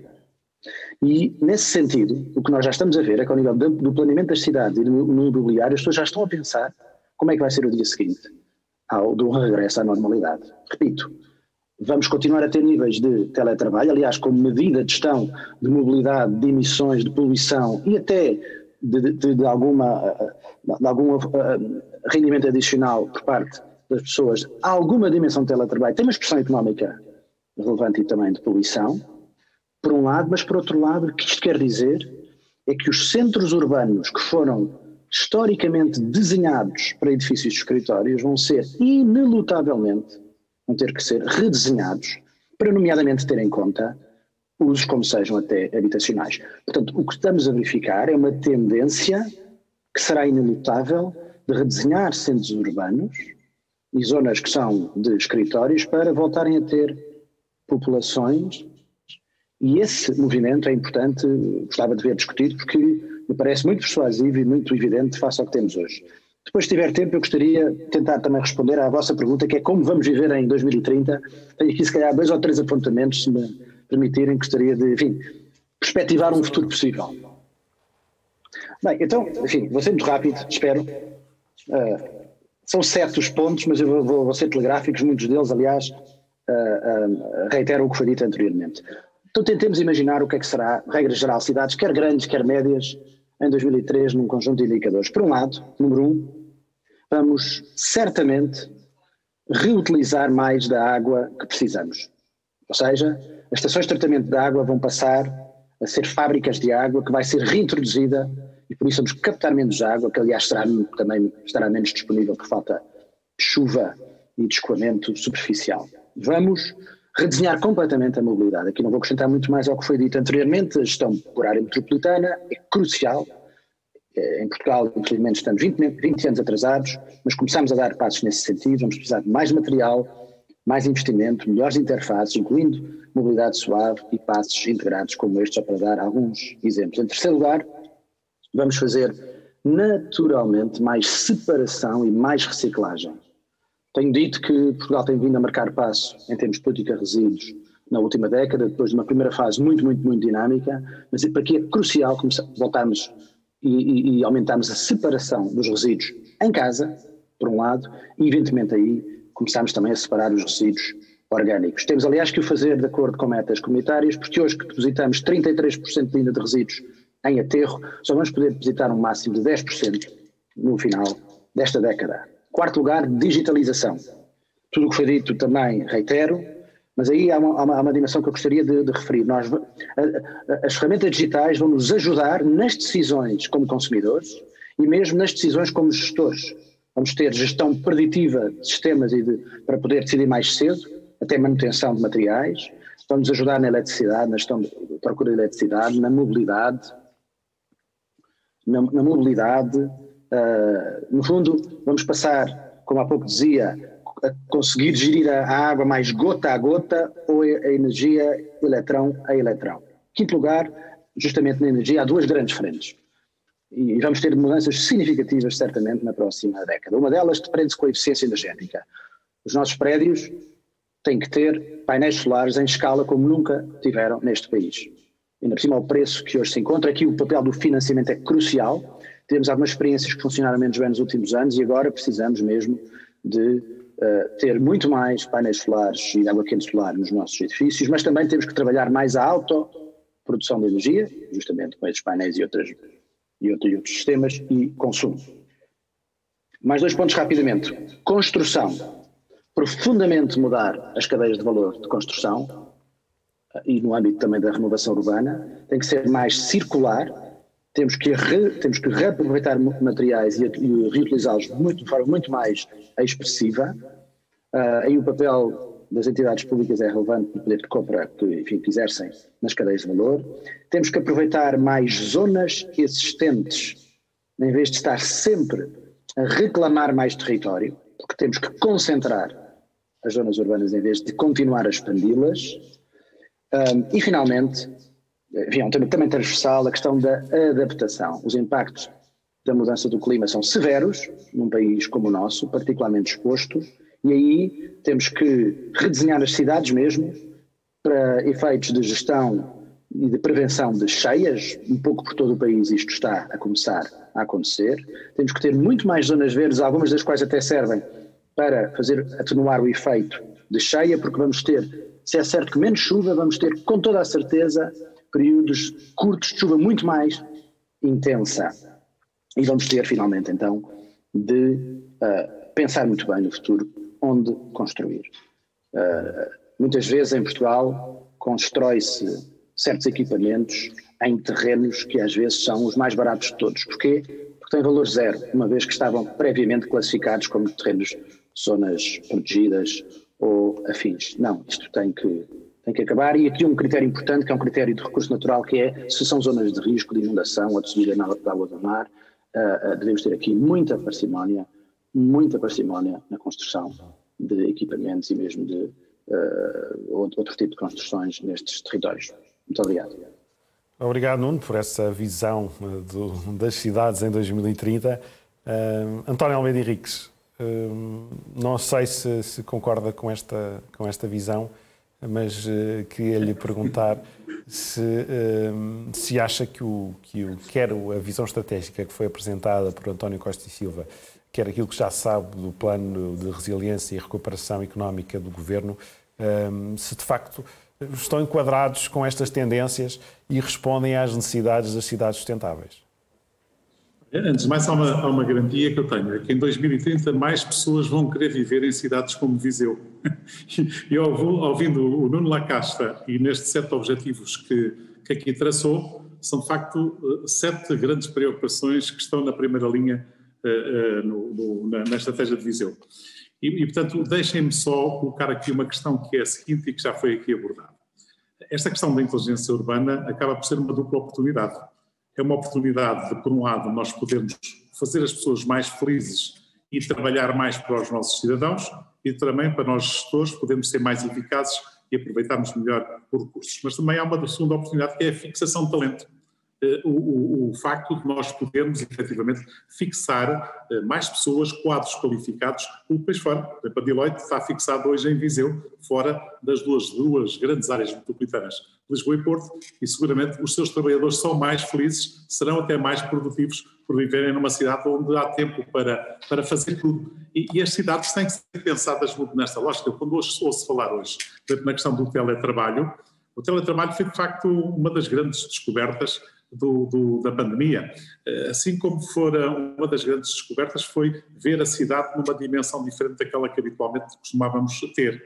E, nesse sentido, o que nós já estamos a ver é que, ao nível do planeamento das cidades e no imobiliário, as pessoas já estão a pensar como é que vai ser o dia seguinte, ao, do regresso à normalidade. Repito, vamos continuar a ter níveis de teletrabalho, aliás, como medida de gestão de mobilidade, de emissões, de poluição e até de, de, de alguma, de algum uh, rendimento adicional por parte das pessoas, alguma dimensão de teletrabalho, tem uma expressão económica relevante e também de poluição, por um lado, mas por outro lado, o que isto quer dizer é que os centros urbanos que foram historicamente desenhados para edifícios de escritórios vão ser inelutavelmente, vão ter que ser redesenhados para nomeadamente ter em conta usos como sejam até habitacionais. Portanto, o que estamos a verificar é uma tendência que será inelutável de redesenhar centros urbanos e zonas que são de escritórios para voltarem a ter populações e esse movimento é importante, gostava de ver discutido, porque me parece muito persuasivo e muito evidente face ao que temos hoje. Depois, se tiver tempo, eu gostaria de tentar também responder à vossa pergunta, que é como vamos viver em 2030. Tenho aqui, se calhar, dois ou três apontamentos, se me permitirem, gostaria de, enfim, perspectivar um futuro possível. Bem, então, enfim, vou ser muito rápido, espero. Uh, são sete os pontos, mas eu vou, vou ser telegráficos, muitos deles, aliás, uh, uh, reiteram o que foi dito anteriormente. Então tentemos imaginar o que é que será, regra geral, cidades, quer grandes, quer médias, em 2003, num conjunto de indicadores. Por um lado, número um, vamos certamente reutilizar mais da água que precisamos. Ou seja, as estações de tratamento de água vão passar a ser fábricas de água que vai ser reintroduzida e por isso vamos captar menos água, que aliás será, também estará menos disponível por falta de chuva e de escoamento superficial. Vamos redesenhar completamente a mobilidade. Aqui não vou acrescentar muito mais ao que foi dito anteriormente, a gestão por área metropolitana é crucial. Eh, em Portugal, infelizmente, estamos 20, 20 anos atrasados, mas começamos a dar passos nesse sentido. Vamos precisar de mais material, mais investimento, melhores interfaces, incluindo mobilidade suave e passos integrados como este, só para dar alguns exemplos. Em terceiro lugar, vamos fazer naturalmente mais separação e mais reciclagem. Tenho dito que Portugal tem vindo a marcar passo em termos de política de resíduos na última década, depois de uma primeira fase muito, muito, muito dinâmica, mas para aqui é crucial voltarmos e, e, aumentarmos a separação dos resíduos em casa, por um lado, e evidentemente aí começamos também a separar os resíduos orgânicos. Temos, aliás, que o fazer de acordo com metas comunitárias, porque hoje que depositamos 33% ainda de resíduos em aterro, só vamos poder depositar um máximo de 10% no final desta década. Quarto lugar, digitalização. Tudo o que foi dito também reitero, mas aí há uma, há uma, há uma dimensão que eu gostaria de, de referir. Nós, a, a, as ferramentas digitais vão nos ajudar nas decisões como consumidores e mesmo nas decisões como gestores. Vamos ter gestão preditiva de sistemas e de, para poder decidir mais cedo, até manutenção de materiais. Vão-nos ajudar na eletricidade, na gestão de procura de eletricidade, na mobilidade, na, na mobilidade, Uh, no fundo, vamos passar, como há pouco dizia, a conseguir gerir a, água mais gota a gota ou a, energia eletrão a eletrão. Quinto lugar, justamente na energia, há duas grandes frentes. E, vamos ter mudanças significativas, certamente, na próxima década. Uma delas depende-se com a eficiência energética. Os nossos prédios têm que ter painéis solares em escala como nunca tiveram neste país. Ainda por cima, o preço que hoje se encontra, aqui o papel do financiamento é crucial temos algumas experiências que funcionaram menos bem nos últimos anos e agora precisamos mesmo de uh, ter muito mais painéis solares e água quente solar nos nossos edifícios, mas também temos que trabalhar mais a autoprodução de energia, justamente com esses painéis e, outras, e, outros, e outros sistemas, e consumo. Mais dois pontos rapidamente. Construção. Profundamente mudar as cadeias de valor de construção eh, e no âmbito também da renovação urbana, tem que ser mais circular, temos que, re, temos que reaproveitar materiais e, e reutilizá-los de forma muito mais expressiva. Uh, aí o papel das entidades públicas é relevante no poder de compra que, enfim, que exercem nas cadeias de valor. Temos que aproveitar mais zonas existentes, em vez de estar sempre a reclamar mais território, porque temos que concentrar as zonas urbanas em vez de continuar a expandi-las. Um, ah, e, finalmente, enfim, é um tema também transversal, a questão da adaptação. Os impactos da mudança do clima são severos num país como o nosso, particularmente exposto, e aí temos que redesenhar as cidades mesmo para efeitos de gestão e de prevenção de cheias, um pouco por todo o país isto está a começar a acontecer. Temos que ter muito mais zonas verdes, algumas das quais até servem para fazer atenuar o efeito de cheia, porque vamos ter, se é certo que menos chuva, vamos ter com toda a certeza períodos curtos de chuva muito mais intensa. E vamos ter, finalmente, então, de uh, pensar muito bem no futuro onde construir. Uh, muitas vezes em Portugal constrói-se certos equipamentos em terrenos que às vezes são os mais baratos de todos. Porquê? Porque têm valor zero, uma vez que estavam previamente classificados como terrenos, zonas protegidas ou afins. Não, isto tem que tem que acabar. E aqui um critério importante, que é um critério de recurso natural, que é se são zonas de risco de inundação ou de subida da água do mar, uh, uh, devemos ter aqui muita parcimónia, muita parcimónia na construção de equipamentos e mesmo de uh, outro tipo de construções nestes territórios. Muito obrigado. Obrigado, Nuno, por essa visão do, das cidades em 2030. António Almeida Henriques, não sei se, se, concorda com esta, com esta visão mas uh, queria lhe perguntar se, uh, se acha que, o, que o, quer a visão estratégica que foi apresentada por António Costa e Silva, quer aquilo que já sabe do plano de resiliência e recuperação económica do governo, um, se de facto estão enquadrados com estas tendências e respondem às necessidades das cidades sustentáveis. Antes de mais, há uma, há uma garantia que eu tenho, é que em 2030 mais pessoas vão querer viver em cidades como Viseu. E ouvindo o Nuno Lacasta e nestes sete objetivos que, que aqui traçou são de facto sete grandes preocupações que estão na primeira linha no, no, na, na, estratégia de Viseu. E, e portanto, deixem-me só colocar aqui uma questão que é a seguinte e que já foi aqui abordada. Esta questão da inteligência urbana acaba por ser uma dupla oportunidade. É uma oportunidade de, por um lado, nós podermos fazer as pessoas mais felizes e trabalhar mais para os nossos cidadãos e também para nós gestores podermos ser mais eficazes e aproveitarmos melhor os recursos. Mas também há uma segunda oportunidade que é a fixação de talento. Eh, o, o, o, facto de nós podermos efetivamente fixar eh, mais pessoas, quadros qualificados pelo país fora. A Deloitte está fixado hoje em Viseu, fora das duas, duas grandes áreas metropolitanas, Lisboa e Porto, e seguramente os seus trabalhadores são mais felizes, serão até mais produtivos por viverem numa cidade onde há tempo para, para fazer tudo. E, e as cidades têm que ser pensadas muito nesta lógica. Quando hoje ouço falar hoje, na questão do teletrabalho, o teletrabalho foi de facto uma das grandes descobertas do, do, da pandemia. Eh, assim como fora uma das grandes descobertas foi ver a cidade numa dimensão diferente daquela que habitualmente costumávamos ter.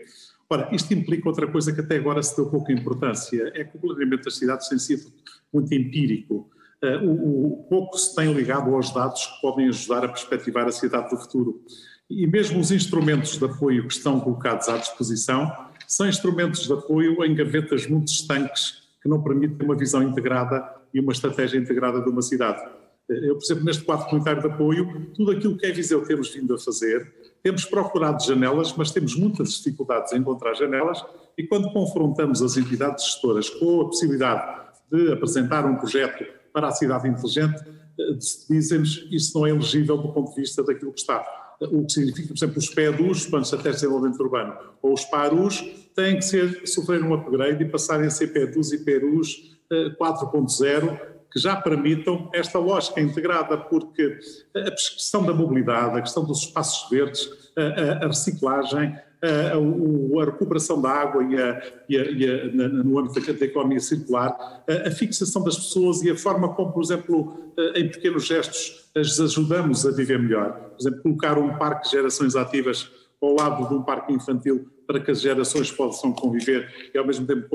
Ora, isto implica outra coisa que até agora se deu pouca importância, é que o planeamento das cidades tem sido muito empírico. Uh, o, o, pouco se tem ligado aos dados que podem ajudar a perspectivar a cidade do futuro. E mesmo os instrumentos de apoio que estão colocados à disposição são instrumentos de apoio em gavetas muito estanques que não permitem uma visão integrada e uma estratégia integrada de uma cidade. Eu, por exemplo, neste quadro comunitário de apoio, tudo aquilo que é Viseu temos vindo a fazer, temos procurado janelas, mas temos muitas dificuldades em encontrar janelas e quando confrontamos as entidades gestoras com a possibilidade de apresentar um projeto para a cidade inteligente, eh, dizem-nos isso não é elegível do ponto de vista daquilo que está. O que significa, por exemplo, os PEDUs, os Planos de Desenvolvimento Urbano, ou os PARUs, têm que ser, sofrer um upgrade e passarem a ser PEDUs e PERUs 4.0 que já permitam esta lógica integrada, porque a questão da mobilidade, a questão dos espaços verdes, a, a reciclagem, a, a, recuperação da água e, a, e, e no âmbito da, economia circular, a, fixação das pessoas e a forma como, por exemplo, em pequenos gestos, as ajudamos a viver melhor. Por exemplo, colocar um parque de gerações ativas ao lado de um parque infantil para que as gerações possam conviver e ao mesmo tempo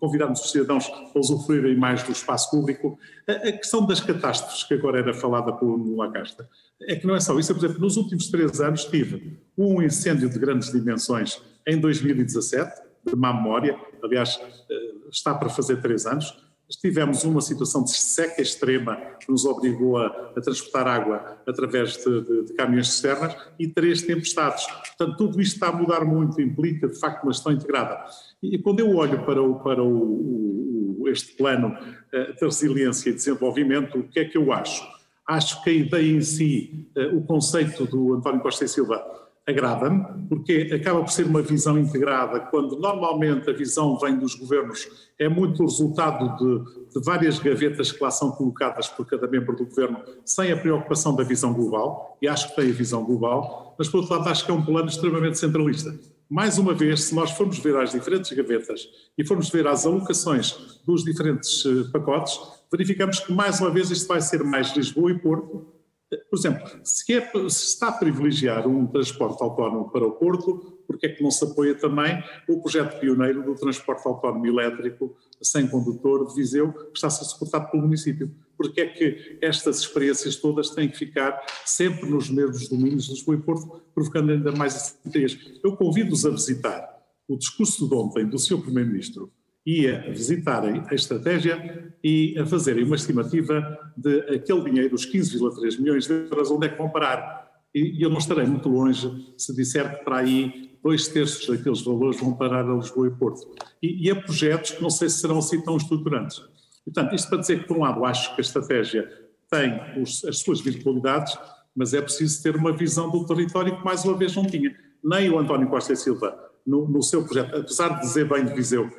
convidarmos os cidadãos a usufruírem mais do espaço público. A, questão das catástrofes, que agora era falada por Lacasta, é que não é só isso. Por exemplo, nos últimos três anos tive um incêndio de grandes dimensões em 2017, de má memória, aliás, eh, está para fazer três anos, tivemos uma situação de seca extrema que nos obrigou a, a transportar água através de, de, de caminhões cisternas e três tempestades. Portanto, tudo isto está a mudar muito, implica de facto uma gestão integrada. E quando eu olho para, o, para o, o, este plano uh, de resiliência e desenvolvimento, o que é que eu acho? Acho que a ideia em si, uh, o conceito do António Costa e Silva, agrada-me, porque acaba por ser uma visão integrada, quando normalmente a visão vem dos governos, é muito o resultado de, de, várias gavetas que lá são colocadas por cada membro do governo, sem a preocupação da visão global, e acho que tem a visão global, mas por outro lado acho que é um plano extremamente centralista. Mais uma vez, se nós formos ver as diferentes gavetas e formos ver as alocações dos diferentes eh, pacotes, verificamos que mais uma vez isto vai ser mais Lisboa e Porto, por exemplo, se, é, se, está a privilegiar um transporte autónomo para o Porto, porque é que não se apoia também o projeto pioneiro do transporte autónomo elétrico sem condutor de Viseu, que está a ser suportado pelo município? Porque é que estas experiências todas têm que ficar sempre nos mesmos domínios de Lisboa e Porto, provocando ainda mais assimetrias? Eu convido-os a visitar o discurso de ontem do Sr. Primeiro-Ministro, ia visitarem a estratégia e a fazerem uma estimativa de aquele dinheiro, os 15,3 milhões de euros, onde é que vão parar. E eu não estarei muito longe se disser que para aí dois terços daqueles valores vão parar a Lisboa e Porto. E, e a projetos que não sei se serão assim tão estruturantes. Portanto, isto para dizer que, por um lado, acho que a estratégia tem os, as suas virtualidades, mas é preciso ter uma visão do território que, mais uma vez, não tinha. Nem o António Costa e Silva no, no, seu projeto, apesar de dizer bem de Viseu,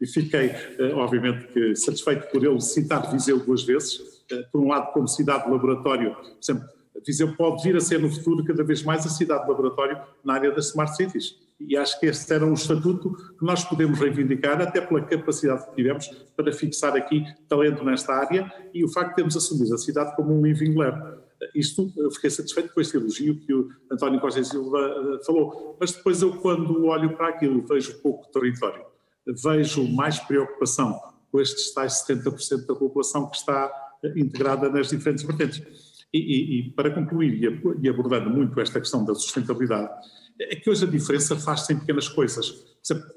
e fiquei, eh, obviamente, satisfeito por ele citar Viseu duas vezes, eh, por um lado como cidade de laboratório, por exemplo, Viseu pode vir a ser no futuro cada vez mais a cidade de laboratório na área das smart cities. E acho que este era um estatuto que nós podemos reivindicar, até pela capacidade que tivemos para fixar aqui talento nesta área e o facto de termos assumido a cidade como um living lab. Isto, eu fiquei satisfeito com este elogio que o António Costa Silva uh, falou, mas depois eu, quando olho para aquilo, vejo pouco território, vejo mais preocupação com estes tais 70% da população que está integrada nas diferentes vertentes. E, e, e para concluir, e abordando muito esta questão da sustentabilidade, é que hoje a diferença faz-se em pequenas coisas.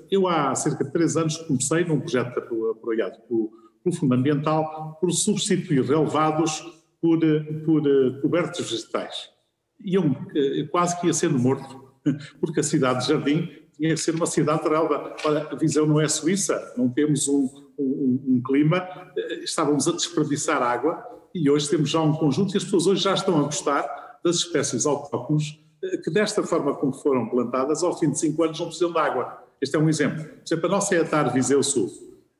Eu há cerca de três anos comecei num projeto apoiado pelo, pelo Fundo Ambiental por substituir relevados por, por cobertos vegetais. E eu quase que ia sendo morto, porque a cidade de Jardim tinha que ser uma cidade de relva. Olha, a visão não é Suíça, não temos um, um, um clima, estávamos a desperdiçar água e hoje temos já um conjunto e as pessoas hoje já estão a gostar das espécies autóctones que desta forma como foram plantadas, ao fim de cinco anos não precisam de água. Este é um exemplo. Por exemplo, a nossa ETAR Viseu Sul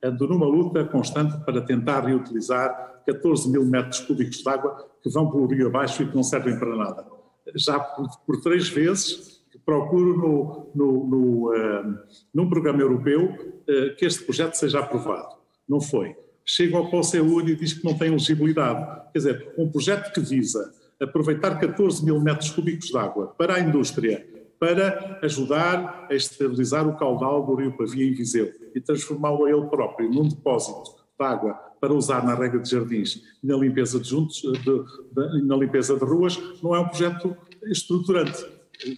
ando numa luta constante para tentar reutilizar 14 mil metros cúbicos de água que vão pelo rio abaixo e que não servem para nada. Já por, por três vezes procuro no, no, no, uh, num programa europeu uh, que este projeto seja aprovado. Não foi. Chego ao POSEUR e diz que não tem elegibilidade. Quer dizer, um projeto que visa aproveitar 14 mil metros cúbicos de água para a indústria, para ajudar a estabilizar o caudal do rio Pavia em Viseu e transformá-lo ele próprio num depósito de água para usar na rega de jardins e na limpeza de juntos, de, de, na limpeza de ruas, não é um projeto estruturante.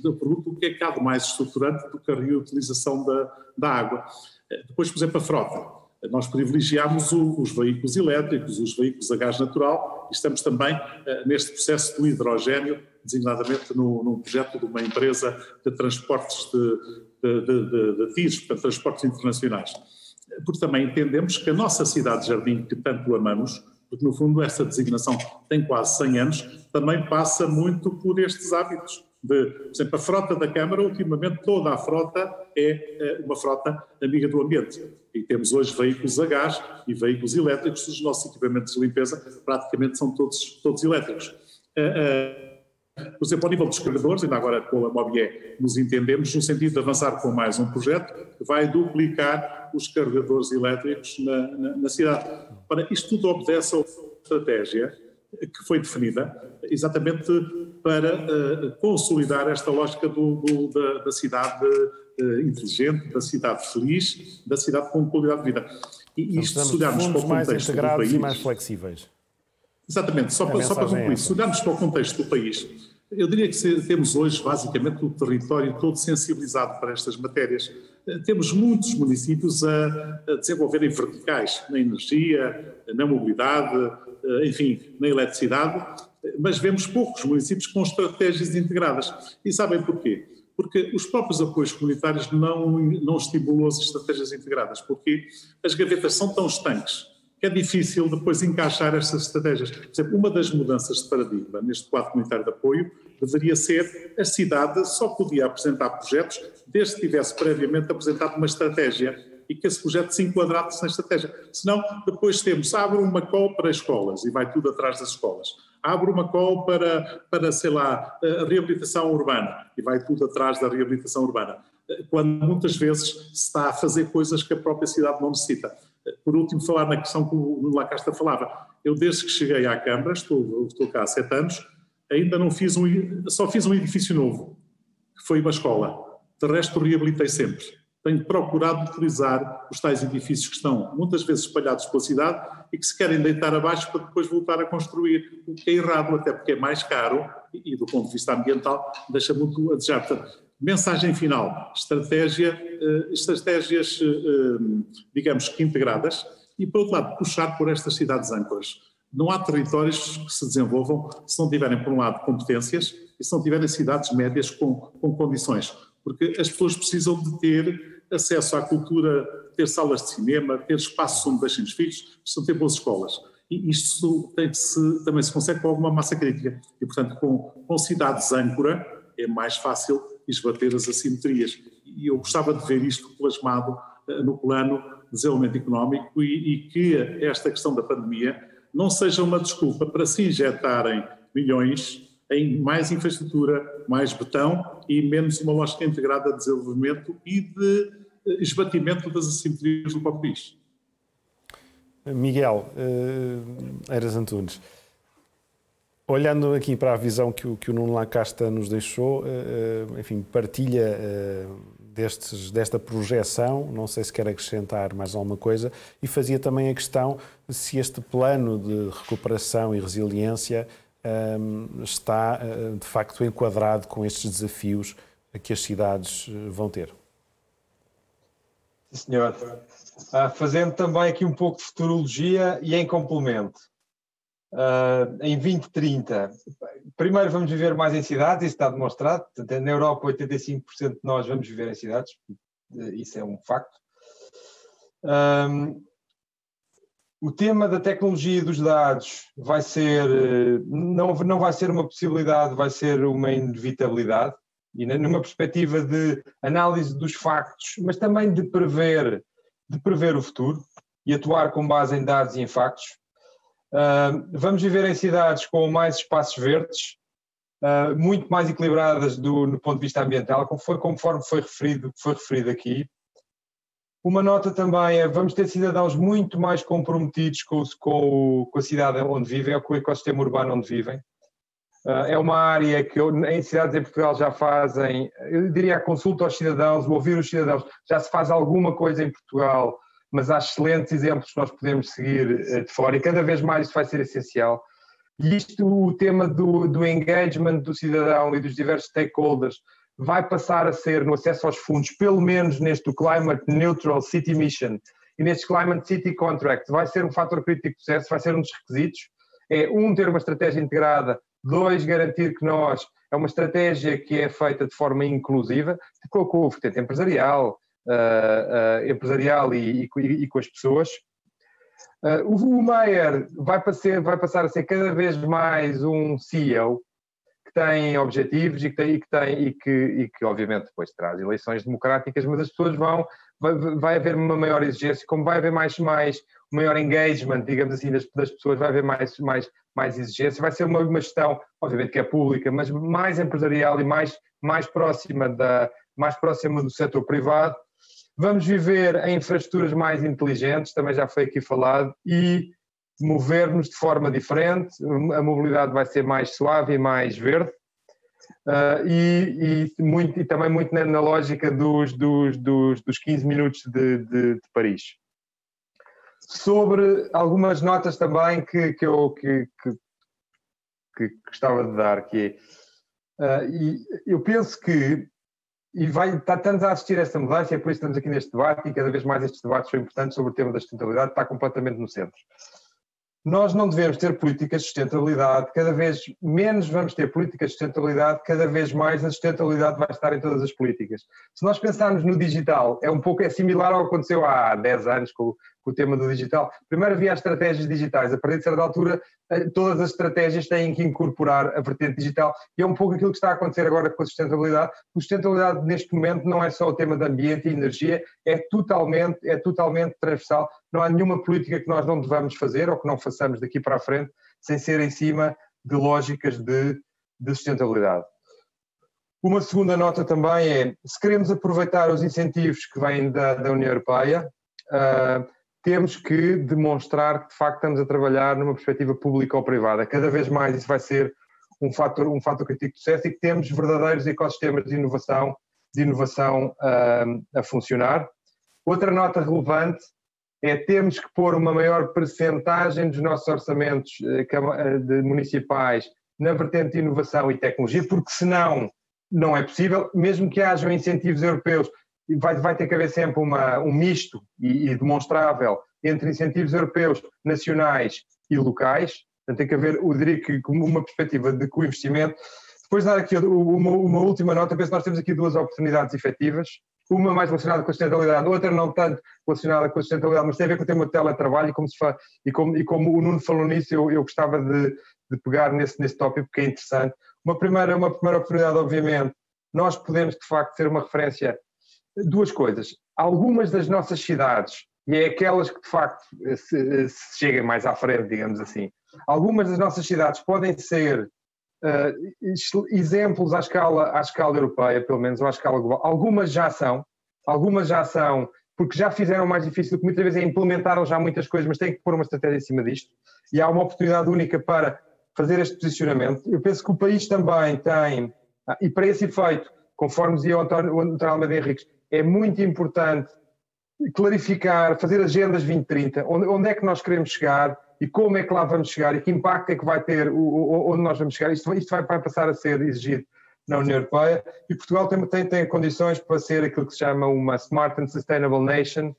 Eu pergunto o que é que há de mais estruturante do que a reutilização da, da água. Depois, por exemplo, a frota nós privilegiamos o, os veículos elétricos, os veículos a gás natural e estamos também uh, neste processo do hidrogênio, designadamente no, num projeto de uma empresa de transportes de, de, de, de TIRs, portanto, transportes internacionais. Porque também entendemos que a nossa cidade de Jardim, que tanto amamos, porque no fundo essa designação tem quase 100 anos, também passa muito por estes hábitos de, por exemplo, a frota da Câmara, ultimamente toda a frota é uma frota amiga do ambiente. E temos hoje veículos a gás e veículos elétricos, os nossos equipamentos de limpeza praticamente são todos, todos elétricos. Por exemplo, ao nível dos carregadores, ainda agora com a Mobié nos entendemos no sentido de avançar com mais um projeto que vai duplicar os carregadores elétricos na, na, na cidade. Para isto tudo obedece a uma estratégia que foi definida exatamente para uh, consolidar esta lógica do, do, da, da, cidade uh, inteligente, da cidade feliz, da cidade com qualidade de vida. E isto, se olharmos para o contexto do país... e mais flexíveis. Exatamente, só, para, só para concluir, é se olharmos para o contexto do país, eu diria que temos hoje basicamente o território todo sensibilizado para estas matérias. Eh, temos muitos municípios a, desenvolverem verticais na energia, na mobilidade, enfim, na eletricidade, mas vemos poucos municípios com estratégias integradas. E sabem porquê? Porque os próprios apoios comunitários não, não estimulam as estratégias integradas, porque as gavetas são tão estanques que é difícil depois encaixar estas estratégias. Por exemplo, uma das mudanças de paradigma neste quadro comunitário de apoio deveria ser a cidade só podia apresentar projetos desde que tivesse previamente apresentado uma estratégia e que esse projeto se enquadrasse na estratégia. Senão, depois temos, abre uma call para escolas e vai tudo atrás das escolas abre uma call para, para, sei lá, a reabilitação urbana e vai tudo atrás da reabilitação urbana, quando muitas vezes se está a fazer coisas que a própria cidade não necessita. Por último, falar na questão que o Lacasta falava. Eu, desde que cheguei à Câmara, estou, estou cá há sete anos, ainda não fiz um, só fiz um edifício novo, que foi uma escola. De resto, reabilitei sempre tenho procurado utilizar os tais edifícios que estão muitas vezes espalhados pela cidade e que se querem deitar abaixo para depois voltar a construir, o que é errado, até porque é mais caro e, do ponto de vista ambiental, deixa muito a desejar. Portanto, mensagem final, estratégia, uh, estratégias, uh, digamos que integradas, e, por outro lado, puxar por estas cidades âncoras. Não há territórios que se desenvolvam se não tiverem, por um lado, competências e se não tiverem cidades médias com, com condições porque as pessoas precisam de ter acesso à cultura, ter salas de cinema, ter espaços onde deixem os filhos, precisam ter boas escolas. E isto -se, também se consegue com alguma massa crítica. E, portanto, com, com cidades âncora é mais fácil esbater as assimetrias. E eu gostava de ver isto plasmado uh, no plano de desenvolvimento económico e, e que esta questão da pandemia não seja uma desculpa para se injetarem milhões em mais infraestrutura, mais betão e menos uma lógica integrada de desenvolvimento e de eh, esbatimento das assimetrias do próprio país. Miguel uh, Eiras Antunes, olhando aqui para a visão que o, que o Nuno Lacasta nos deixou, uh, enfim, partilha uh, destes, desta projeção, não sei se quer acrescentar mais alguma coisa, e fazia também a questão se este plano de recuperação e resiliência um, está, de facto, enquadrado com estes desafios que as cidades vão ter. Sim, senhor. Uh, fazendo também aqui um pouco de futurologia e em complemento. Uh, em 2030, primeiro vamos viver mais em cidades, isso está demonstrado. Na Europa, 85% de nós vamos viver em cidades, isso é um facto. Um, o tema da tecnologia e dos dados vai ser, não, não vai ser uma possibilidade, vai ser uma inevitabilidade e numa perspectiva de análise dos factos, mas também de prever, de prever o futuro e atuar com base em dados e em factos. Uh, vamos viver em cidades com mais espaços verdes, uh, muito mais equilibradas do, ponto de vista ambiental, como foi, conforme foi referido, foi referido aqui. Uma nota também é vamos ter cidadãos muito mais comprometidos com, com, com a cidade onde vivem, com o ecossistema urbano onde vivem. Ah, é uma área que em cidades em Portugal já fazem, eu diria a consulta aos cidadãos, o ouvir os cidadãos, já se faz alguma coisa em Portugal, mas há excelentes exemplos que nós podemos seguir eh, de fora e cada vez mais isso vai ser essencial. E isto, o tema do, do engagement do cidadão e dos diversos stakeholders, vai passar a ser no acesso aos fundos, pelo menos neste Climate Neutral City Mission e neste Climate City Contract, vai ser um fator crítico de sucesso, vai ser um dos requisitos. É, um, ter uma estratégia integrada Dois, garantir que nós, é uma estratégia que é feita de forma inclusiva, com, o vertente empresarial, uh, empresarial e, e, e, com as pessoas. Uh, o, Maier vai, vai passar a ser cada vez mais um CEO que tem objetivos e que, tem, e que, tem, e que, e que obviamente depois traz eleições democráticas, mas as pessoas vão, vai, vai haver uma maior exigência, como vai haver mais, mais maior engagement, digamos assim, das, das pessoas, vai haver mais, mais, mais exigência, vai ser uma, uma gestão, obviamente que é pública, mas mais empresarial e mais, mais, próxima da, mais próxima do setor privado. Vamos viver em infraestruturas mais inteligentes, também já foi aqui falado, e mover-nos de forma diferente, a mobilidade vai ser mais suave e mais verde, uh, e, e, muito, e também muito na, na lógica dos, dos, dos, dos 15 minutos de, de, de Paris. Sobre algumas notas também que, que eu que, que, que gostava de dar, que é, uh, eu penso que, e vai, está, estamos a assistir a esta mudança, e é por isso estamos aqui neste debate, e cada vez mais estes debates são importantes sobre o tema da sustentabilidade, está completamente no centro. Nós não devemos ter políticas de sustentabilidade, cada vez menos vamos ter políticas de sustentabilidade, cada vez mais a sustentabilidade vai estar em todas as políticas. Se nós pensarmos no digital, é um pouco é similar ao que aconteceu há 10 anos com o tema do digital. Primeiro havia as estratégias digitais, a partir de certa altura eh, todas as estratégias têm que incorporar a vertente digital e é um pouco aquilo que está a acontecer agora com a sustentabilidade. A sustentabilidade neste momento não é só o tema de ambiente e energia, é totalmente, é totalmente transversal. Não há nenhuma política que nós não devamos fazer ou que não façamos daqui para a frente sem ser em cima de lógicas de, de sustentabilidade. Uma segunda nota também é, se queremos aproveitar os incentivos que vêm da, da União Europeia, uh, temos que demonstrar que de facto estamos a trabalhar numa perspectiva pública ou privada. Cada vez mais isso vai ser um fator, um fator crítico de sucesso e que temos verdadeiros ecossistemas de inovação, de inovação uh, a funcionar. Outra nota relevante é temos que pôr uma maior percentagem dos nossos orçamentos uh, municipais na vertente de inovação e tecnologia, porque senão não é possível, mesmo que hajam incentivos europeus vai, vai ter que haver sempre uma, um misto e, e demonstrável entre incentivos europeus, nacionais e locais. Portanto, tem que haver, eu diria que uma perspectiva de co-investimento. Depois dar aqui uma, uma, última nota, penso que nós temos aqui duas oportunidades efetivas, uma mais relacionada com a sustentabilidade, outra não tanto relacionada com a sustentabilidade, mas tem a ver com o tema do teletrabalho e como, se faz, e como, e como o Nuno falou nisso, eu, eu gostava de, de pegar nesse, nesse tópico que é interessante. Uma primeira, uma primeira oportunidade, obviamente, nós podemos de facto ser uma referência duas coisas. Algumas das nossas cidades, e é aquelas que de facto se, se cheguem mais à frente, digamos assim, algumas das nossas cidades podem ser uh, exemplos à escala, à escala europeia, pelo menos, ou à escala global. Algumas já são, algumas já são, porque já fizeram mais difícil do que muitas vezes é implementaram já muitas coisas, mas têm que pôr uma estratégia em cima disto. E há uma oportunidade única para fazer este posicionamento. Eu penso que o país também tem, ah, e para esse efeito, conforme dizia o António, o António Almeida Henriques, é muito importante clarificar, fazer agendas 2030, onde, onde é que nós queremos chegar e como é que lá vamos chegar e que impacto é que vai ter o, onde nós vamos chegar. Isto, isto vai, vai, passar a ser exigido na União Europeia e Portugal tem, tem, tem condições para ser aquilo que se chama uma Smart and Sustainable Nation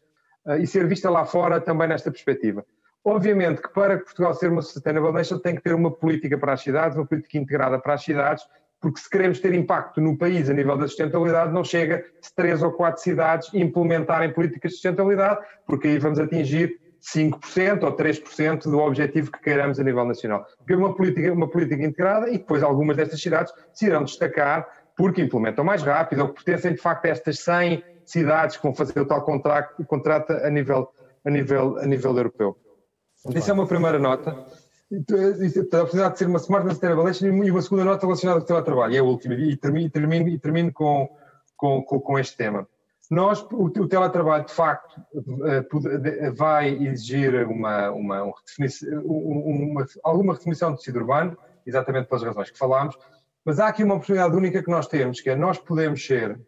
uh, e ser vista lá fora também nesta perspectiva. Obviamente que para Portugal ser uma Sustainable Nation tem que ter uma política para as cidades, uma política integrada para as cidades, porque se queremos ter impacto no país a nível da sustentabilidade, não chega se três ou quatro cidades implementarem políticas de sustentabilidade, porque aí vamos atingir 5% ou 3% do objetivo que queiramos a nível nacional. Porque uma política, uma política integrada e depois algumas destas cidades se irão destacar porque implementam mais rápido ou pertencem de facto a estas 100 cidades que vão fazer o tal contrato, contrato a, nível, a, nível, a nível europeu. Isso é uma primeira nota. A oportunidade de ser uma Smart Sustainable e uma segunda nota relacionada com o teletrabalho, é a última, e termino, e termino, e termino com, com, com este tema. Nós, o, o teletrabalho, de facto, eh, vai exigir uma, uma, uma, alguma redefinição do tecido urbano, exatamente pelas razões que falámos, mas há aqui uma oportunidade única que nós temos, que é nós podemos ser,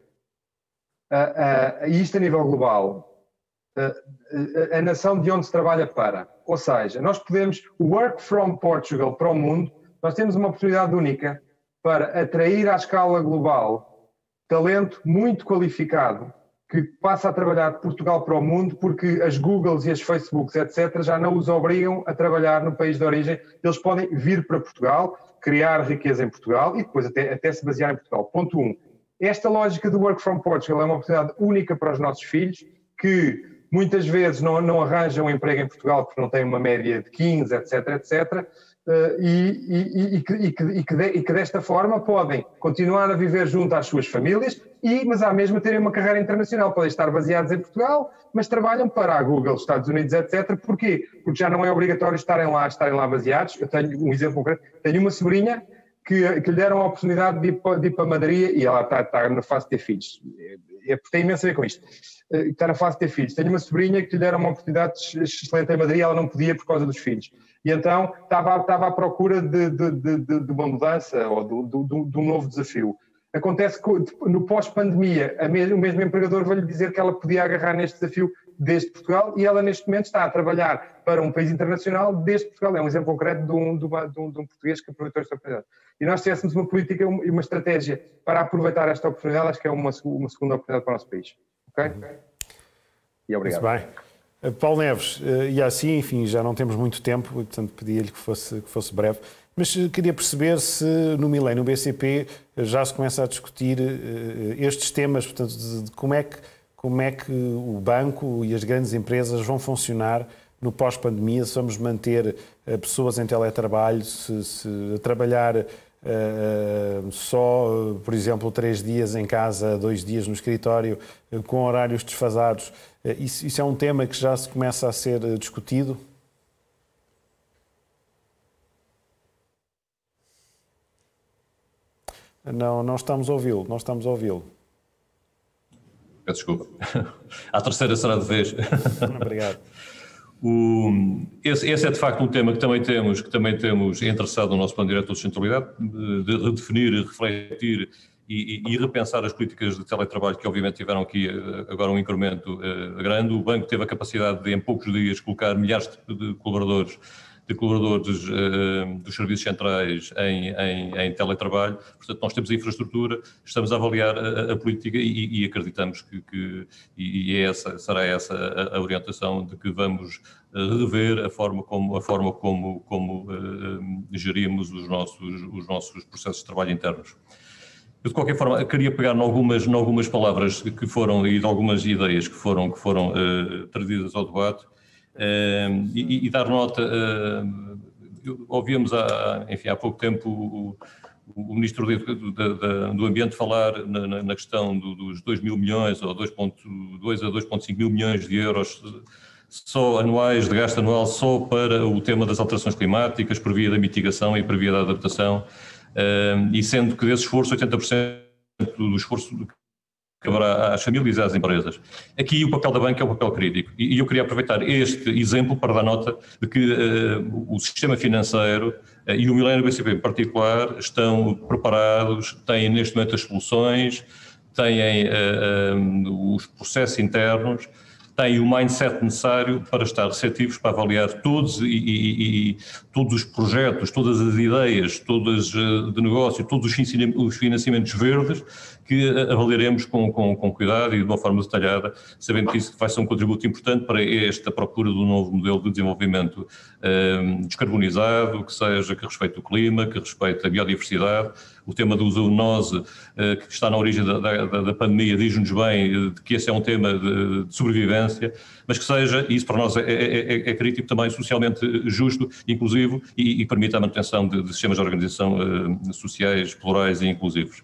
e isto a nível global, a, a nação de onde se trabalha para. Ou seja, nós podemos, work from Portugal para o mundo, nós temos uma oportunidade única para atrair à escala global talento muito qualificado que passa a trabalhar de Portugal para o mundo porque as Googles e as Facebooks, etc., já não os obrigam a trabalhar no país de origem. Eles podem vir para Portugal, criar riqueza em Portugal e depois até, até se basear em Portugal. Ponto 1. Um, esta lógica do Work from Portugal é uma oportunidade única para os nossos filhos que muitas vezes não, não arranjam um emprego em Portugal porque não têm uma média de 15, etc., etc., e, e, e, que, e, que, e, que e, que, desta forma podem continuar a viver junto às suas famílias, e, mas à mesma terem uma carreira internacional. Podem estar baseados em Portugal, mas trabalham para a Google, Estados Unidos, etc. Porquê? Porque já não é obrigatório estarem lá, estarem lá baseados. Eu tenho um exemplo concreto. Tenho uma sobrinha que, que lhe deram a oportunidade de ir, para, de ir para Madrid e ela está, está na fase de ter filhos. É, é, tem imenso a ver com isto. Eh, está na fase de ter filhos. Tenho uma sobrinha que lhe deram uma oportunidade excelente em Madrid ela não podia por causa dos filhos. E então estava, estava à procura de, de, de, de uma mudança ou de, um novo desafio. Acontece que no pós-pandemia, o mesmo empregador vai-lhe dizer que ela podia agarrar neste desafio desde Portugal e ela neste momento está a trabalhar para um país internacional desde Portugal. É um exemplo concreto de um, de uma, de um, de um português que aproveitou esta oportunidade. E nós tivéssemos uma política e uma estratégia para aproveitar esta oportunidade, acho que é uma, uma segunda oportunidade para o nosso país. Ok? E obrigado. Muito bem. Eh, Paulo Neves, eh, e assim, enfim, já não temos muito tempo, portanto pedia-lhe que fosse, que fosse breve, mas eh, queria perceber se no Milênio BCP já se começa a discutir estes temas, portanto, de como é que, como é que o banco e as grandes empresas vão funcionar no pós-pandemia, se vamos manter pessoas em teletrabalho, se, se trabalhar Uh, só, por exemplo, três dias em casa, dois dias no escritório, uh, com horários desfasados. Uh, isso, isso, é um tema que já se começa a ser discutido? Não, não estamos a ouvi-lo, não estamos a ouvi-lo. Desculpa. A terceira será de vez. Obrigado. O, esse, esse, é de facto um tema que também temos, que também temos interessado no nosso plano diretor de sustentabilidade, de redefinir, refletir e, e, e, repensar as políticas de teletrabalho que obviamente tiveram aqui eh, agora um incremento uh, grande. O banco teve a capacidade de em poucos dias colocar milhares de, de colaboradores de colaboradores uh, dos serviços centrais em, em, em, teletrabalho. Portanto, nós temos a infraestrutura, estamos a avaliar a, a política e, e, acreditamos que, que e é essa, será essa a, a, orientação de que vamos eh, rever a forma como, a forma como, como uh, gerimos os nossos, os nossos processos de trabalho internos. Eu, de qualquer forma, queria pegar em algumas, algumas palavras que foram e de algumas ideias que foram, que foram uh, trazidas ao debate e, e, dar nota. ouvimos há, enfim, há pouco tempo o, o Ministro do, do, do Ambiente falar na, na questão do, dos 2 mil milhões ou 2,2 a 2,5 mil milhões de euros só anuais, de gasto anual, só para o tema das alterações climáticas, por via da mitigação e por via da adaptação, e sendo que desse esforço, 80% do esforço caberá às famílias e às empresas. Aqui o papel da banca é o papel crítico e eu queria aproveitar este exemplo para dar nota de que uh, o sistema financeiro uh, e o Milênio BCP em particular estão preparados, têm neste momento as soluções, têm os processos internos, têm o mindset necessário para estar receptivos para avaliar todos e, e, e todos os projetos, todas as ideias, todas de negócio, todos os financiamentos verdes que avaliaremos com, com, com, cuidado e de uma forma detalhada, sabendo que isso vai ser um contributo importante para esta procura do novo modelo de desenvolvimento um, descarbonizado, que seja que respeite o clima, que respeite a biodiversidade. O tema do zoonose, uh, que está na origem da, da, da pandemia, diz-nos bem uh, que esse é um tema de, de, sobrevivência, mas que seja, e isso para nós é, é, é, é crítico, também socialmente justo, inclusivo e, e permita a manutenção de, de sistemas de organização uh, sociais, plurais e inclusivos.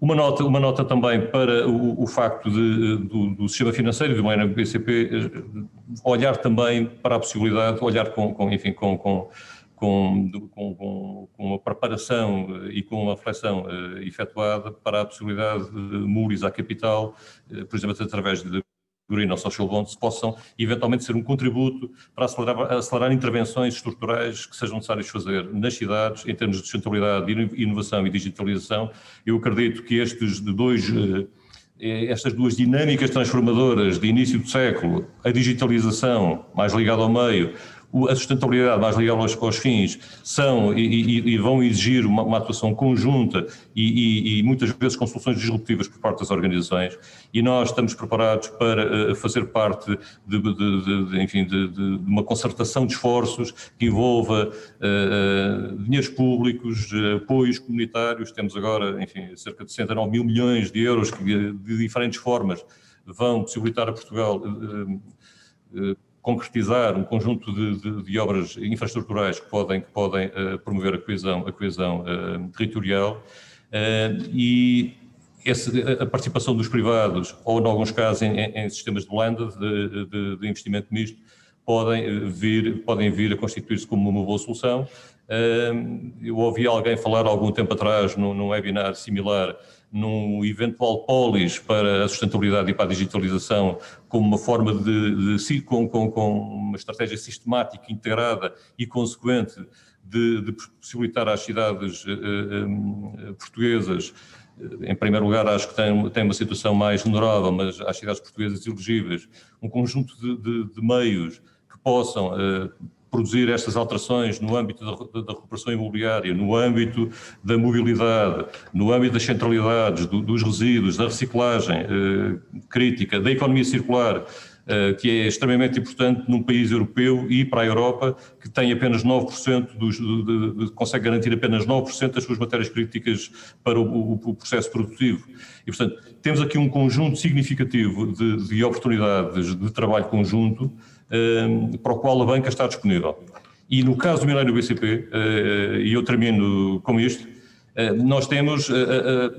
Uma nota, uma nota também para o, o facto de, do, do, sistema financeiro do BCP eh, olhar também para a possibilidade, olhar com, com enfim, com, com, com, uma preparação eh, e com uma reflexão uh, efetuada para a possibilidade de mobilizar capital, uh, por exemplo, através de Green ou Social Bonds possam eventualmente ser um contributo para acelerar, acelerar, intervenções estruturais que sejam necessárias fazer nas cidades, em termos de sustentabilidade, inovação e digitalização. Eu acredito que estes dois eh, estas duas dinâmicas transformadoras de início do século, a digitalização mais ligada ao meio, a sustentabilidade mais ligada aos, fins são e, e, e, vão exigir uma, uma atuação conjunta e, e, muitas vezes com soluções disruptivas por parte das organizações. E nós estamos preparados para uh, fazer parte de, de, de, de enfim, de, uma concertação de esforços que envolva uh, dinheiros públicos, uh, apoios comunitários, temos agora enfim, cerca de 69 mil milhões de euros que de diferentes formas vão possibilitar a Portugal concretizar um conjunto de, de, de, obras infraestruturais que podem, que podem uh, promover a coesão, a coesão uh, territorial uh, e esse, a participação dos privados, ou em alguns casos em, em sistemas de de, de, de, investimento misto, podem vir, podem vir a constituir-se como uma boa solução. Eu ouvi alguém falar algum tempo atrás, num, num webinar similar, num eventual polis para a sustentabilidade e para a digitalização como uma forma de, de com, com, com, uma estratégia sistemática, integrada e consequente de, de possibilitar às cidades uh, uh, portuguesas em primeiro lugar, acho que tem, tem, uma situação mais vulnerável, mas às cidades portuguesas elegíveis, um conjunto de, de, de meios que possam uh, produzir estas alterações no âmbito da, da, recuperação imobiliária, no âmbito da mobilidade, no âmbito das centralidades, do, dos resíduos, da reciclagem eh, crítica, da economia circular, eh, que é extremamente importante num país europeu e para a Europa, que tem apenas 9%, dos, de, de, consegue garantir apenas 9% das suas matérias críticas para o, o, o, processo produtivo. E, portanto, temos aqui um conjunto significativo de, de oportunidades de trabalho conjunto, Ehm, para o qual a banca está disponível. E no caso do Milênio BCP, eh, e eu termino com isto, eh, nós temos, eh,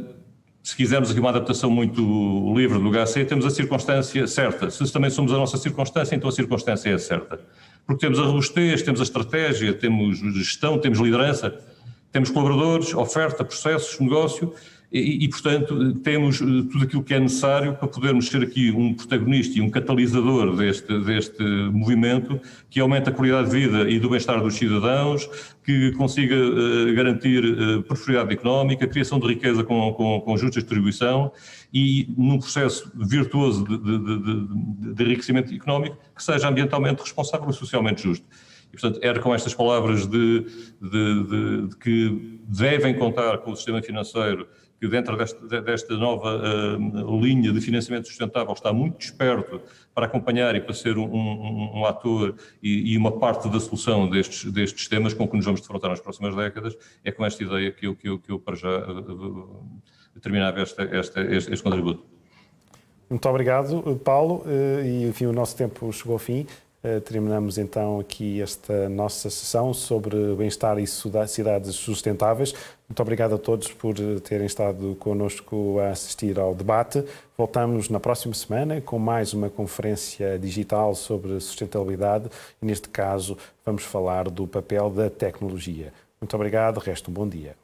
se quisermos aqui uma adaptação muito livre do HC, temos a circunstância certa. Se também somos a nossa circunstância, então a circunstância é certa. Porque temos a robustez, temos a estratégia, temos gestão, temos liderança, temos colaboradores, oferta, processos, negócio e, e, portanto, temos eh, tudo aquilo que é necessário para podermos ser aqui um protagonista e um catalisador deste, deste movimento que aumenta a qualidade de vida e do bem-estar dos cidadãos, que consiga uh, garantir uh, prosperidade económica, criação de riqueza com, com, com, justa distribuição e num processo virtuoso de, de, de, de enriquecimento económico que seja ambientalmente responsável e socialmente justo. E, portanto, era com estas palavras de, de, de, de, que devem contar com o sistema financeiro que dentro desta, desta nova uh, linha de financiamento sustentável está muito desperto para acompanhar e para ser um, um, um ator e, e, uma parte da solução destes, destes temas com que nos vamos defrontar nas próximas décadas, é com esta ideia que eu, que eu, que eu para já uh, terminava esta, esta, este, este contributo. Muito obrigado, Paulo. E, enfim, o nosso tempo chegou ao fim. Eh, terminamos então aqui esta nossa sessão sobre bem-estar e cidades sustentáveis. Muito obrigado a todos por terem estado connosco a assistir ao debate. Voltamos na próxima semana com mais uma conferência digital sobre sustentabilidade e, neste caso, vamos falar do papel da tecnologia. Muito obrigado, resta um bom dia.